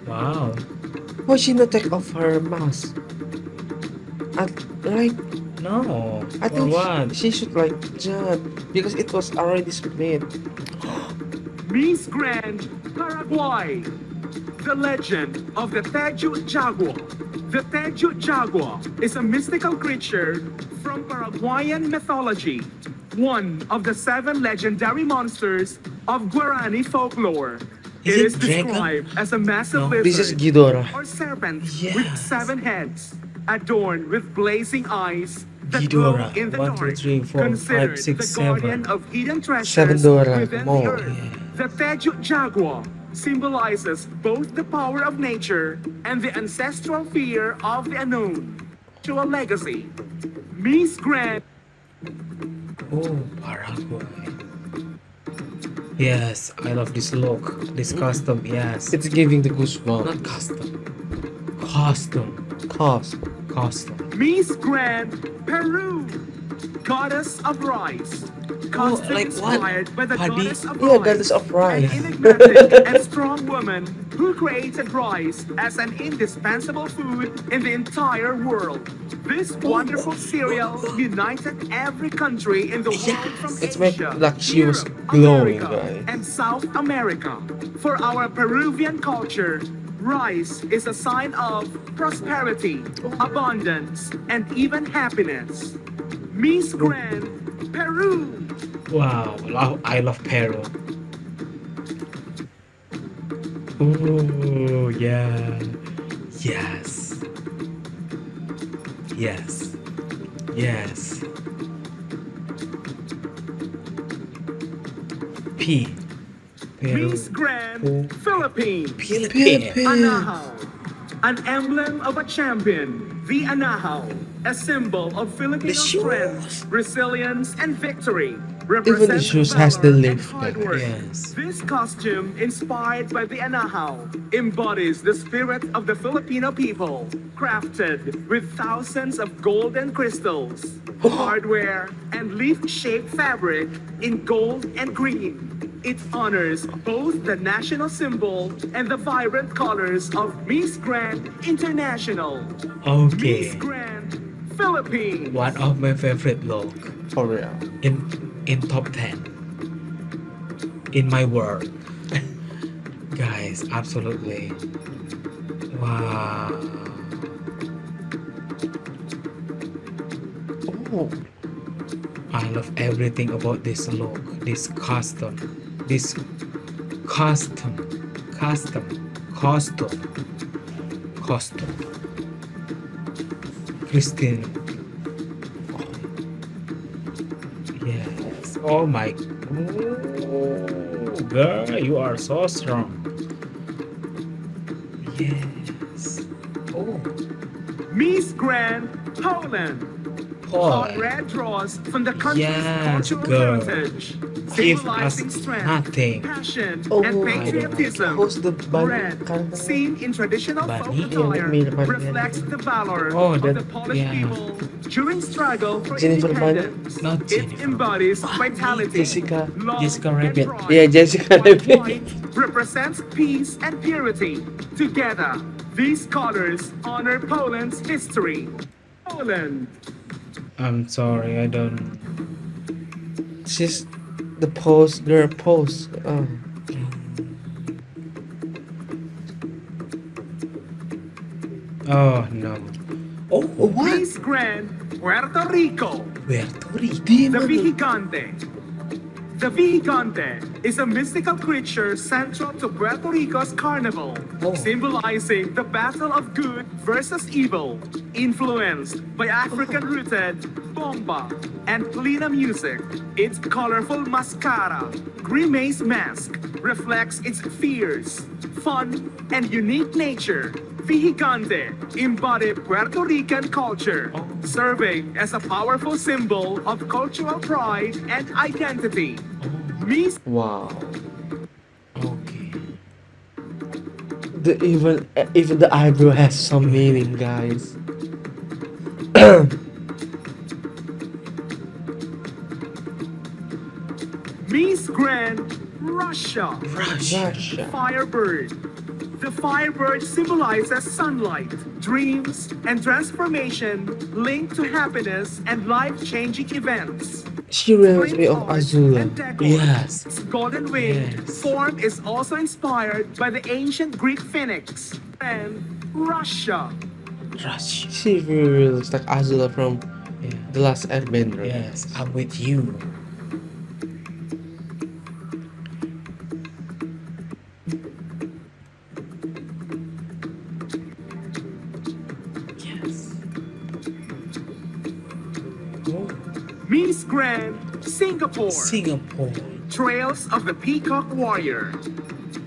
[SPEAKER 2] Wow.
[SPEAKER 1] Why she not take off her mask? At, right?
[SPEAKER 2] No.
[SPEAKER 1] I
[SPEAKER 2] For
[SPEAKER 1] think
[SPEAKER 2] what?
[SPEAKER 1] she, she should like jump because it was already split. [GASPS]
[SPEAKER 3] Miss Grand Paraguay. The legend of the Teju Jaguar. The Teju Jaguar is a mystical creature from Paraguayan mythology, one of the seven legendary monsters of Guarani folklore.
[SPEAKER 2] Is
[SPEAKER 3] it
[SPEAKER 2] it
[SPEAKER 3] is
[SPEAKER 2] dragon?
[SPEAKER 3] described as a massive
[SPEAKER 2] No.
[SPEAKER 3] lizard
[SPEAKER 1] This is Ghidorah.
[SPEAKER 3] or serpent with seven heads, adorned with blazing eyes that glow
[SPEAKER 2] Ghidorah.
[SPEAKER 3] in the
[SPEAKER 2] One, two,
[SPEAKER 3] dark.
[SPEAKER 2] three, four, five,
[SPEAKER 3] Considered
[SPEAKER 2] six, seven.
[SPEAKER 3] of hidden treasures
[SPEAKER 1] Seven Dora,
[SPEAKER 3] within
[SPEAKER 1] come
[SPEAKER 3] the
[SPEAKER 1] on.
[SPEAKER 3] The Teju Jaguar symbolizes both the power of nature and the ancestral fear of the unknown. To a legacy, Miss Grant.
[SPEAKER 2] Oh, Paraguay. Yes, I love this look. This custom, yes.
[SPEAKER 1] It's giving the goosebumps.
[SPEAKER 2] not custom. Costume.
[SPEAKER 1] Cost.
[SPEAKER 2] Costume.
[SPEAKER 3] Miss Grand Peru, goddess of rice.
[SPEAKER 2] Oh, like what?
[SPEAKER 3] inspired by the
[SPEAKER 2] Paddy?
[SPEAKER 3] goddess of
[SPEAKER 1] Yeah,
[SPEAKER 3] rice.
[SPEAKER 1] goddess of
[SPEAKER 3] An enigmatic [LAUGHS] and strong woman who created rice as an indispensable food in the entire world. This oh, wonderful oh, cereal oh, united every country in the world from
[SPEAKER 1] It's
[SPEAKER 3] Asia,
[SPEAKER 1] like she was glowing,
[SPEAKER 3] America,
[SPEAKER 1] guy.
[SPEAKER 3] and South America. For our Peruvian culture, rice is a sign of prosperity, abundance, and even happiness. Miss oh. Grand, Peru.
[SPEAKER 2] Wow, I love Peru. Oh, yeah. Yes. Yes. Yes. P. Peru.
[SPEAKER 3] Miss Grand. Philippines.
[SPEAKER 2] Philippines.
[SPEAKER 3] Anahaw, an emblem of a champion, the Anahaw, a symbol of Filipino strength, resilience, and victory.
[SPEAKER 1] Even the shoes has the
[SPEAKER 3] valor and
[SPEAKER 1] lift.
[SPEAKER 3] hard.
[SPEAKER 2] Yes.
[SPEAKER 3] This costume, inspired by the Anahaw, embodies the spirit of the Filipino people, crafted with thousands of golden crystals, [GASPS] hardware, and leaf-shaped fabric in gold and green. It honors both the national symbol and the vibrant colors of Miss Grand International.
[SPEAKER 2] Okay.
[SPEAKER 3] Miss Grand Philippines.
[SPEAKER 2] One of my favorite look
[SPEAKER 1] For real.
[SPEAKER 2] in in top 10 in my world. [LAUGHS] Guys, absolutely. Wow.
[SPEAKER 1] Oh,
[SPEAKER 2] I love everything about this look, this custom, this custom, custom, costume, costume. Christine. Yes. Oh my. Oh, girl, you are so strong. Yes. Oh,
[SPEAKER 3] Miss Grand Poland.
[SPEAKER 2] Paul.
[SPEAKER 3] Red draws from the country's
[SPEAKER 2] Yes,
[SPEAKER 3] cultural
[SPEAKER 2] girl.
[SPEAKER 3] heritage,
[SPEAKER 2] Give us nothing.
[SPEAKER 3] passion,
[SPEAKER 1] oh
[SPEAKER 3] and
[SPEAKER 1] my
[SPEAKER 3] patriotism.
[SPEAKER 1] Who's the bunny?
[SPEAKER 3] Red,
[SPEAKER 1] character?
[SPEAKER 3] seen in traditional folk attire,
[SPEAKER 1] Yeah, bunny.
[SPEAKER 3] reflects the valor
[SPEAKER 2] Oh,
[SPEAKER 3] of the Polish
[SPEAKER 2] yeah.
[SPEAKER 3] people during struggle for
[SPEAKER 1] Jennifer
[SPEAKER 3] independence.
[SPEAKER 2] Not
[SPEAKER 3] It
[SPEAKER 2] Jennifer.
[SPEAKER 3] embodies vitality,
[SPEAKER 1] Jessica-
[SPEAKER 3] love,
[SPEAKER 2] Jessica
[SPEAKER 3] and
[SPEAKER 2] Rabbit.
[SPEAKER 3] pride.
[SPEAKER 1] Yeah, Jessica Rabbit.
[SPEAKER 3] white represents peace and purity. Together, these colors honor Poland's history. Poland.
[SPEAKER 2] I'm sorry, I don't.
[SPEAKER 1] She's the post, girl post. Oh.
[SPEAKER 2] Oh no. Oh, oh
[SPEAKER 1] what?
[SPEAKER 3] Miss Grand Puerto Rico.
[SPEAKER 2] Puerto Rico.
[SPEAKER 3] The
[SPEAKER 1] Demon.
[SPEAKER 3] The Vejigante is a mystical creature central to Puerto Rico's carnival,
[SPEAKER 2] Oh.
[SPEAKER 3] symbolizing the battle of good versus evil, influenced by African-rooted [LAUGHS] bomba and plena music. Its colorful mascara, grimace mask, reflects its fierce, fun, and unique nature. Vejigante embody Puerto Rican culture,
[SPEAKER 2] Oh.
[SPEAKER 3] serving as a powerful symbol of cultural pride and identity. Oh. Miss
[SPEAKER 1] Wow.
[SPEAKER 2] Okay.
[SPEAKER 1] The even eh, even the eyebrow has some meaning, guys. [CLEARS THROAT]
[SPEAKER 3] Miss Grand Russia.
[SPEAKER 2] Russia.
[SPEAKER 1] Russia.
[SPEAKER 3] Firebird. The firebird symbolizes sunlight, dreams, and transformation linked to happiness and life-changing events.
[SPEAKER 1] She reminds me of Azula.
[SPEAKER 2] Yes.
[SPEAKER 3] Its golden wing
[SPEAKER 2] Yes.
[SPEAKER 3] form is also inspired by the ancient Greek phoenix and Russia.
[SPEAKER 2] Russia.
[SPEAKER 1] She really looks like Azula from
[SPEAKER 2] Yeah.
[SPEAKER 1] The Last Airbender.
[SPEAKER 2] Yes, I'm with you.
[SPEAKER 3] Grand Singapore.
[SPEAKER 2] Singapore.
[SPEAKER 3] Trails of the Peacock Warrior.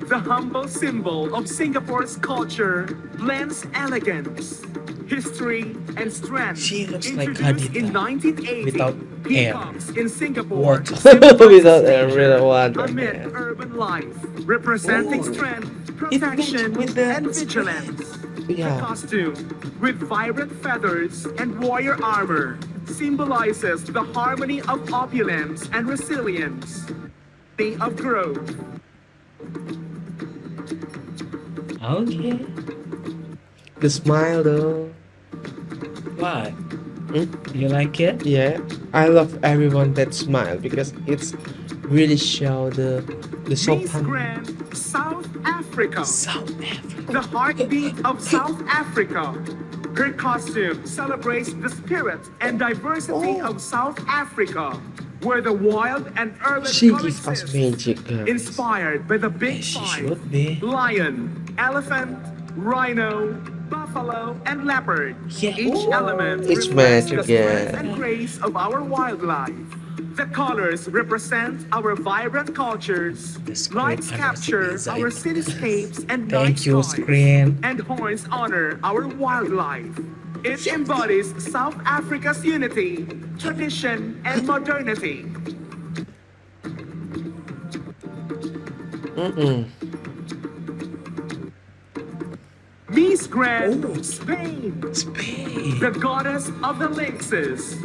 [SPEAKER 3] The humble symbol of Singapore's culture blends elegance, history, and strength.
[SPEAKER 2] She looks like
[SPEAKER 3] Introduced in 1980,
[SPEAKER 2] without
[SPEAKER 3] peacocks in Singapore.
[SPEAKER 2] Water.
[SPEAKER 3] symbolize [LAUGHS]
[SPEAKER 1] Without air,
[SPEAKER 3] nature
[SPEAKER 1] without water,
[SPEAKER 3] Amid
[SPEAKER 1] yeah.
[SPEAKER 3] urban life, representing
[SPEAKER 2] Oh.
[SPEAKER 3] strength, protection,
[SPEAKER 2] with the
[SPEAKER 3] and vigilance. The
[SPEAKER 1] Yeah.
[SPEAKER 3] costume, with vibrant feathers and warrior armor, symbolizes the harmony of opulence and resilience, the of growth.
[SPEAKER 2] Okay.
[SPEAKER 1] The smile though.
[SPEAKER 2] What?
[SPEAKER 1] Hmm?
[SPEAKER 2] You like it?
[SPEAKER 1] Yeah. I love everyone that smile because it's really show the the
[SPEAKER 3] Miss
[SPEAKER 1] sopan.
[SPEAKER 3] Grand South Africa,
[SPEAKER 2] South Africa.
[SPEAKER 3] the heartbeat of South Africa. Her costume celebrates the spirit and diversity
[SPEAKER 1] Oh.
[SPEAKER 3] of South Africa, where the wild and urban
[SPEAKER 1] She
[SPEAKER 3] coexist.
[SPEAKER 1] magic, guys.
[SPEAKER 3] Inspired by the Big five, lion, elephant, rhino, buffalo, and leopard.
[SPEAKER 2] Yeah.
[SPEAKER 3] Each element
[SPEAKER 1] It's magic,
[SPEAKER 3] the
[SPEAKER 1] yeah.
[SPEAKER 3] and grace of our wildlife. The colors represent our vibrant cultures. Lights capture our cityscapes and night
[SPEAKER 2] you,
[SPEAKER 3] skies. And horns honor our wildlife. It embodies South Africa's unity, tradition, and modernity.
[SPEAKER 1] Mm-mm.
[SPEAKER 3] Miss Grand
[SPEAKER 2] Ooh.
[SPEAKER 3] Spain,
[SPEAKER 2] Spain.
[SPEAKER 3] the goddess of the lynxes.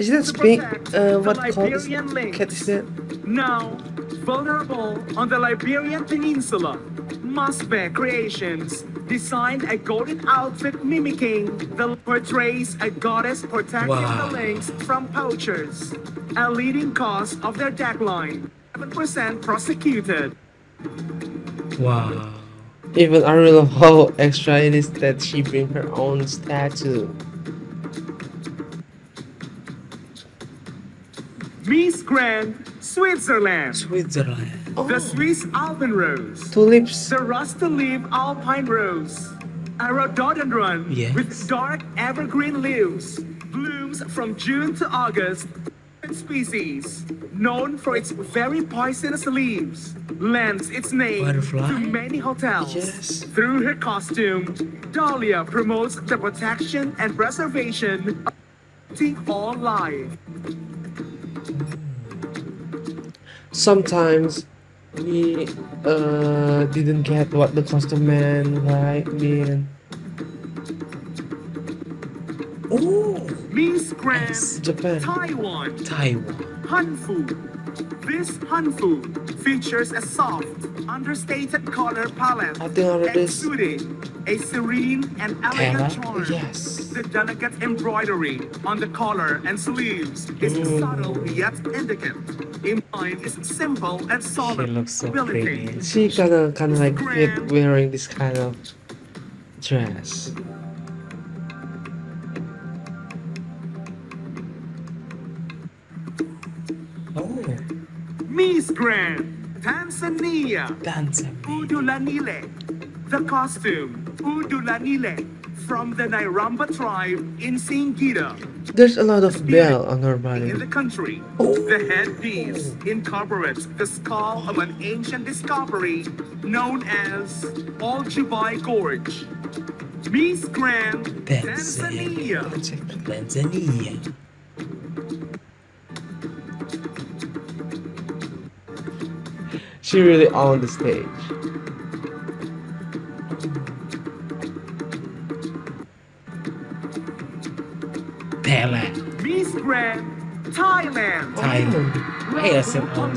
[SPEAKER 1] Is that
[SPEAKER 3] To
[SPEAKER 1] Spain? Uh, what called is
[SPEAKER 3] Liberian lynx.
[SPEAKER 1] cat is that?
[SPEAKER 3] Now, vulnerable on the Liberian Peninsula, Musbeck Creations designed a golden outfit mimicking the portrays a goddess protecting
[SPEAKER 2] Wow.
[SPEAKER 3] the lynx from poachers. A leading cause of their deckline, 7% prosecuted.
[SPEAKER 2] Wow.
[SPEAKER 1] Even I really love how extra it is that she bring her own statue.
[SPEAKER 3] Miss Grand Switzerland,
[SPEAKER 2] Switzerland.
[SPEAKER 1] Oh,
[SPEAKER 3] the Swiss Alpenrose.
[SPEAKER 1] tulips.
[SPEAKER 3] The rusty-leaf alpine rose, a rhododendron
[SPEAKER 2] Yes.
[SPEAKER 3] with dark evergreen leaves, blooms from June to August. Species known for its very poisonous leaves lends its name
[SPEAKER 2] Butterfly?
[SPEAKER 3] to many hotels.
[SPEAKER 1] Yes.
[SPEAKER 3] Through her costume, Dahlia promotes the protection and preservation of all life.
[SPEAKER 1] Sometimes we uh didn't get what the meant, right? Man,
[SPEAKER 2] Oh,
[SPEAKER 3] Miss Grand
[SPEAKER 1] Japan.
[SPEAKER 3] Taiwan.
[SPEAKER 2] Taiwan.
[SPEAKER 3] Hanfu. This Hanfu features a soft, understated color palette,
[SPEAKER 1] I think I read this.
[SPEAKER 3] a serene and elegant charm.
[SPEAKER 1] Yes.
[SPEAKER 3] The delicate embroidery on the collar and sleeves is
[SPEAKER 1] Mm.
[SPEAKER 3] subtle yet intricate. In mine is simple and solid.
[SPEAKER 2] She looks so pretty.
[SPEAKER 1] She kind of kind of like wearing this kind of dress.
[SPEAKER 3] Grand, Tanzania.
[SPEAKER 2] dancing.
[SPEAKER 3] Udulanile. The costume, Udulanile, from the Nyiramba tribe in Singida.
[SPEAKER 1] There's a lot of bell on her body.
[SPEAKER 3] in the country. The headpiece incorporates the skull of an ancient discovery known as Olduvai Gorge. Miss Grand,
[SPEAKER 2] Tanzania.
[SPEAKER 3] Tanzania.
[SPEAKER 1] She really on the stage.
[SPEAKER 2] Thailand.
[SPEAKER 3] Miss Grand, Thailand.
[SPEAKER 2] Thailand. Why is it on
[SPEAKER 3] Moon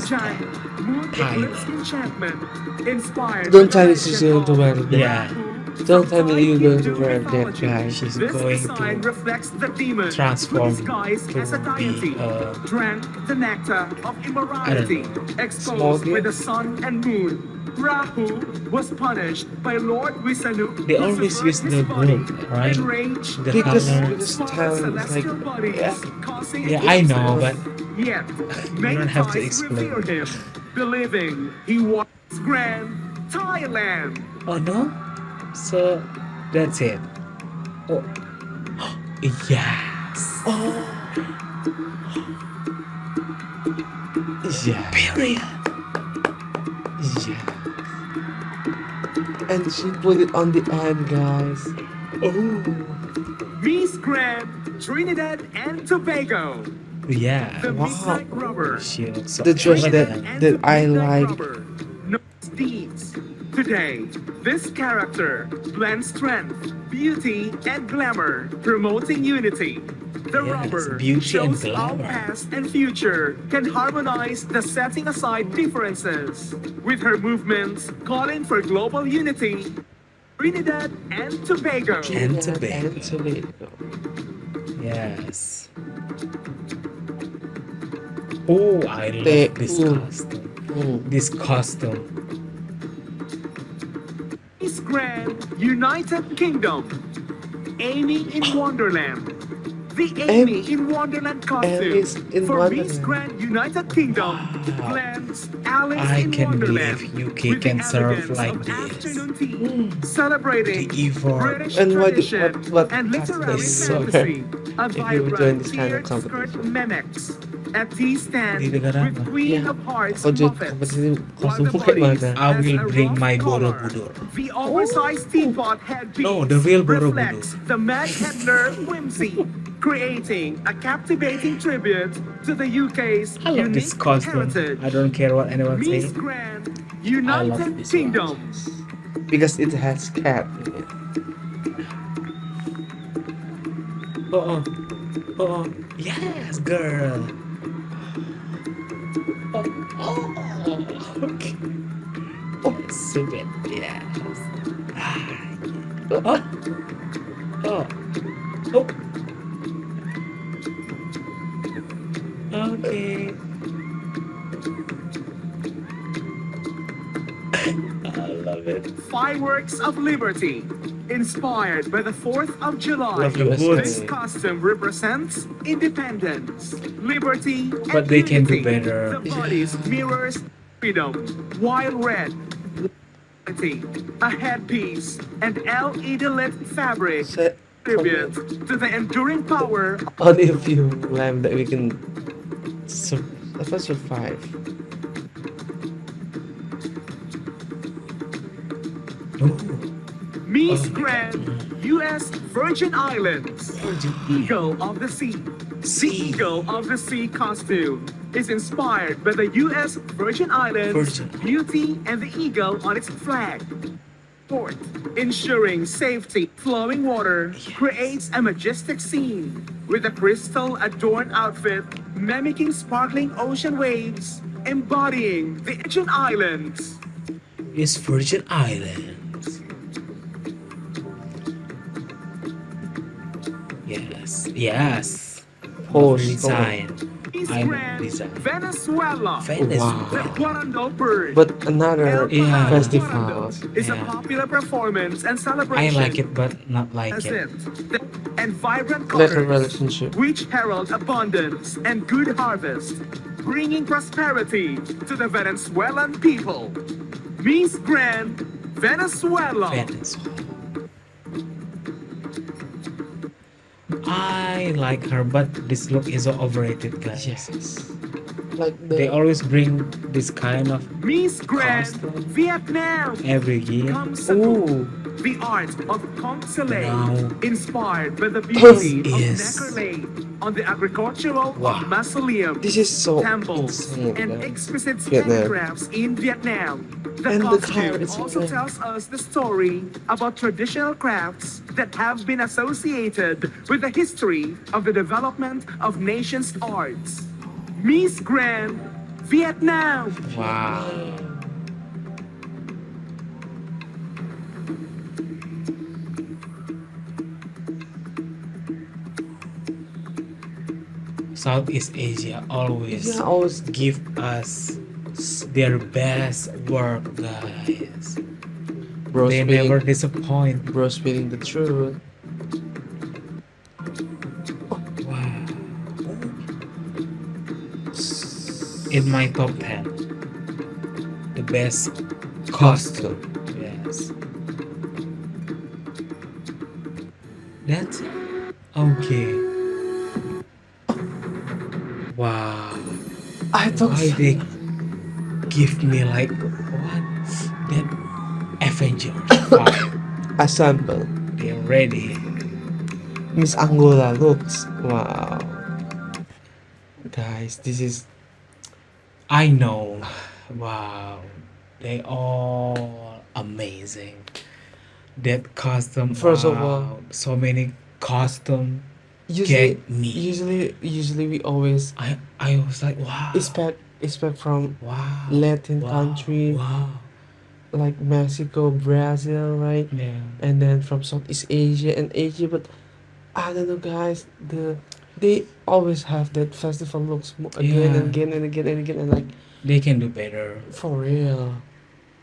[SPEAKER 3] Moon
[SPEAKER 2] Thailand.
[SPEAKER 3] Eclipse Enchantment. Inspired.
[SPEAKER 1] Don't
[SPEAKER 3] by
[SPEAKER 1] tell me
[SPEAKER 3] the
[SPEAKER 1] she's
[SPEAKER 3] legend
[SPEAKER 1] going to wear
[SPEAKER 3] of.
[SPEAKER 2] Yeah.
[SPEAKER 1] Don't
[SPEAKER 3] from
[SPEAKER 1] tell me
[SPEAKER 3] Thai
[SPEAKER 1] you're going to
[SPEAKER 3] Hindu
[SPEAKER 1] wear that, guys.
[SPEAKER 2] She's going to
[SPEAKER 3] reflects the demon
[SPEAKER 2] transform
[SPEAKER 3] as a
[SPEAKER 2] to
[SPEAKER 3] deity
[SPEAKER 2] be uh,
[SPEAKER 3] drank the nectar of immorality, exposed by the sun and moon. Rahu was punished by Lord Vishnu.
[SPEAKER 2] They always use the group, right? The
[SPEAKER 1] Because
[SPEAKER 2] color.
[SPEAKER 1] because
[SPEAKER 3] small
[SPEAKER 1] Thailand is like
[SPEAKER 3] bodies,
[SPEAKER 1] yeah.
[SPEAKER 2] Yeah, I know, but
[SPEAKER 3] Yet, [LAUGHS] many
[SPEAKER 2] don't have to explain.
[SPEAKER 3] him, believing he was grand Thailand.
[SPEAKER 2] oh no. So that's it. Oh, [GASPS] yes. [GASPS] Oh.
[SPEAKER 1] Yeah.
[SPEAKER 2] Period.
[SPEAKER 1] Yeah. And she put it on the end, guys.
[SPEAKER 2] Oh,
[SPEAKER 3] Miss Grand Trinidad and Tobago.
[SPEAKER 2] yeah.
[SPEAKER 3] The
[SPEAKER 1] Wow.
[SPEAKER 3] Midnight Robber.
[SPEAKER 2] She looks so
[SPEAKER 1] The dress that- that I like.
[SPEAKER 3] No. Today, this character blends strength, beauty, and glamour, promoting unity. The
[SPEAKER 2] Yes,
[SPEAKER 3] rubber
[SPEAKER 2] beauty and
[SPEAKER 3] shows how
[SPEAKER 2] glamour.
[SPEAKER 3] past and future can harmonize the setting aside differences. With her movements calling for global unity, Trinidad and Tobago.
[SPEAKER 2] And Tobago.
[SPEAKER 1] And Tobago.
[SPEAKER 2] Yes. Oh, I love
[SPEAKER 1] They-
[SPEAKER 2] this
[SPEAKER 1] ooh.
[SPEAKER 2] costume. This costume.
[SPEAKER 3] Miss Grand United Kingdom. Amy in Wonderland. The Amy in Wonderland costume
[SPEAKER 1] in
[SPEAKER 3] for Miss
[SPEAKER 1] Wonderland.
[SPEAKER 3] Grand United Kingdom ah,
[SPEAKER 2] Wow.
[SPEAKER 3] blends Alice
[SPEAKER 2] I
[SPEAKER 3] in
[SPEAKER 2] can't
[SPEAKER 3] Wonderland
[SPEAKER 2] believe UK
[SPEAKER 3] with
[SPEAKER 2] can serve
[SPEAKER 3] elegance
[SPEAKER 2] like
[SPEAKER 3] of
[SPEAKER 2] this.
[SPEAKER 3] afternoon tea, hmm. celebrating
[SPEAKER 2] The effort.
[SPEAKER 3] British
[SPEAKER 1] And what-
[SPEAKER 3] tradition
[SPEAKER 1] what- what
[SPEAKER 3] and literary
[SPEAKER 2] is so
[SPEAKER 3] fantasy. [LAUGHS] A
[SPEAKER 1] if
[SPEAKER 3] vibrant
[SPEAKER 1] join this kind of
[SPEAKER 3] tiered skirt
[SPEAKER 1] competition.
[SPEAKER 3] memex. A tea stand
[SPEAKER 2] Di negara
[SPEAKER 3] with? Queen
[SPEAKER 1] Yeah.
[SPEAKER 3] of Hearts
[SPEAKER 1] Ako dyan,
[SPEAKER 3] muffins.
[SPEAKER 1] kompetisi
[SPEAKER 3] While
[SPEAKER 1] kostum
[SPEAKER 3] the [LAUGHS]
[SPEAKER 1] mo kayo
[SPEAKER 3] bodies
[SPEAKER 1] mana.
[SPEAKER 2] I will bring my
[SPEAKER 3] collar.
[SPEAKER 2] Borobudur.
[SPEAKER 3] The oversized teapot headpiece
[SPEAKER 2] No, the real Borobudur.
[SPEAKER 3] reflects the Mad Hatter whimsy, creating a captivating tribute to the UK's
[SPEAKER 2] I love
[SPEAKER 3] unique
[SPEAKER 2] this costume.
[SPEAKER 3] heritage.
[SPEAKER 2] I don't care what anyone
[SPEAKER 3] Miss
[SPEAKER 2] says.
[SPEAKER 3] Grand
[SPEAKER 2] I love
[SPEAKER 3] United
[SPEAKER 2] this
[SPEAKER 3] Kingdom.
[SPEAKER 1] Because it has cat in it.
[SPEAKER 2] Oh, oh, oh, oh. yes, girl. Oh, oh, okay. Oh, super, yes. Ah, oh, oh, oh. Okay. I love it.
[SPEAKER 3] Fireworks of Liberty, inspired by the 4th of July.
[SPEAKER 1] Love
[SPEAKER 2] the
[SPEAKER 1] USA.
[SPEAKER 3] This costume represents independence, liberty,
[SPEAKER 2] But
[SPEAKER 3] and
[SPEAKER 2] they can do
[SPEAKER 3] unity.
[SPEAKER 2] better.
[SPEAKER 3] The bodies mirrors freedom, while red, liberty, a headpiece, and LED lit fabric
[SPEAKER 1] Sa-
[SPEAKER 3] tribute to the enduring power
[SPEAKER 1] only a few lamb that we can sur- uh, survive.
[SPEAKER 2] Oh,
[SPEAKER 3] Miss
[SPEAKER 2] Oh my
[SPEAKER 3] Grand U.S. Virgin Islands. Eagle of the Sea.
[SPEAKER 2] See,
[SPEAKER 3] Eagle of the Sea costume is inspired by the U.S. Virgin Islands
[SPEAKER 2] Virgin.
[SPEAKER 3] beauty and the eagle on its flag. Fourth, ensuring safety, flowing water creates a majestic scene with a crystal adorned outfit mimicking sparkling ocean waves, embodying the Aegean Islands.
[SPEAKER 2] is Virgin Islands. Yes, yes.
[SPEAKER 1] Oh,
[SPEAKER 2] design. Island design.
[SPEAKER 3] Venezuela.
[SPEAKER 2] Venezuela.
[SPEAKER 3] Bird.
[SPEAKER 1] But another
[SPEAKER 2] Yeah.
[SPEAKER 1] Festival.
[SPEAKER 3] is a popular performance and celebration.
[SPEAKER 2] I like it, but not like
[SPEAKER 3] That's
[SPEAKER 2] it.
[SPEAKER 3] it. And vibrant colors,
[SPEAKER 1] relationship.
[SPEAKER 3] which herald abundance and good harvest, bringing prosperity to the Venezuelan people. Miss Grand, Venezuela.
[SPEAKER 2] Venezuela. I like her, but this look is overrated, guys.
[SPEAKER 1] Yes. Like the
[SPEAKER 2] They always bring this kind of
[SPEAKER 3] Miss Grand, Vietnam.
[SPEAKER 2] every year.
[SPEAKER 1] Ooh,
[SPEAKER 3] the art of conch soleil,
[SPEAKER 2] Now,
[SPEAKER 3] inspired by the beauty of
[SPEAKER 2] is-
[SPEAKER 3] Neckarlay on the agricultural
[SPEAKER 2] Wow.
[SPEAKER 3] mausoleum.
[SPEAKER 1] this is so
[SPEAKER 3] temples
[SPEAKER 1] insane.
[SPEAKER 3] and
[SPEAKER 1] man.
[SPEAKER 3] exquisite
[SPEAKER 1] Vietnam.
[SPEAKER 3] handicrafts in Vietnam. The
[SPEAKER 1] And
[SPEAKER 3] costume
[SPEAKER 1] color is
[SPEAKER 3] also
[SPEAKER 1] red.
[SPEAKER 3] tells us the story about traditional crafts that have been associated with the history of the development of nations' arts. Miss Grand, Vietnam.
[SPEAKER 2] wow. Southeast Asia always
[SPEAKER 1] Yeah, always
[SPEAKER 2] give us their best work, guys.
[SPEAKER 1] bro
[SPEAKER 2] they
[SPEAKER 1] speaking,
[SPEAKER 2] never disappoint.
[SPEAKER 1] bro speaking the truth.
[SPEAKER 2] In my top 10, the best costume. Yes. That's okay. Wow.
[SPEAKER 1] I thought
[SPEAKER 2] Why they give me like what? That Avengers. [COUGHS] Wow.
[SPEAKER 1] assemble.
[SPEAKER 2] They're ready.
[SPEAKER 1] Miss Angola looks. Wow. Guys, this is
[SPEAKER 2] I know. Wow. They all amazing. That costume.
[SPEAKER 1] First of
[SPEAKER 2] wow.
[SPEAKER 1] all-
[SPEAKER 2] so many costume
[SPEAKER 1] usually
[SPEAKER 2] get me.
[SPEAKER 1] usually usually we always
[SPEAKER 2] I I was like wow.
[SPEAKER 1] expect expect from
[SPEAKER 2] wow.
[SPEAKER 1] Latin
[SPEAKER 2] wow.
[SPEAKER 1] country
[SPEAKER 2] Wow.
[SPEAKER 1] like Mexico, Brazil, right?
[SPEAKER 2] Yeah.
[SPEAKER 1] And then from Southeast Asia and Asia, but I don't know, guys. The they always have that festival looks again
[SPEAKER 2] Yeah.
[SPEAKER 1] and again and again and again and like
[SPEAKER 2] They can do better.
[SPEAKER 1] for real,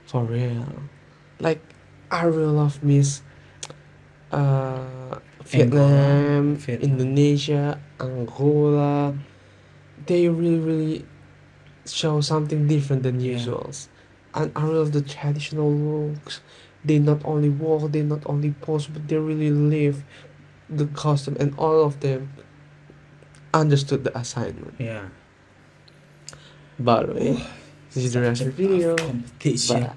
[SPEAKER 1] for real. Like I really love Miss uh, Vietnam,
[SPEAKER 2] Vietnam.
[SPEAKER 1] Indonesia, Angola, they really really show something different than
[SPEAKER 2] Yeah.
[SPEAKER 1] usuals. And I love the traditional looks. They not only walk, they not only pose, but they really live the costume, and all of them understood the assignment.
[SPEAKER 2] Yeah.
[SPEAKER 1] By the way, oh, this is the rest of the video.
[SPEAKER 2] Competition.
[SPEAKER 1] Bye.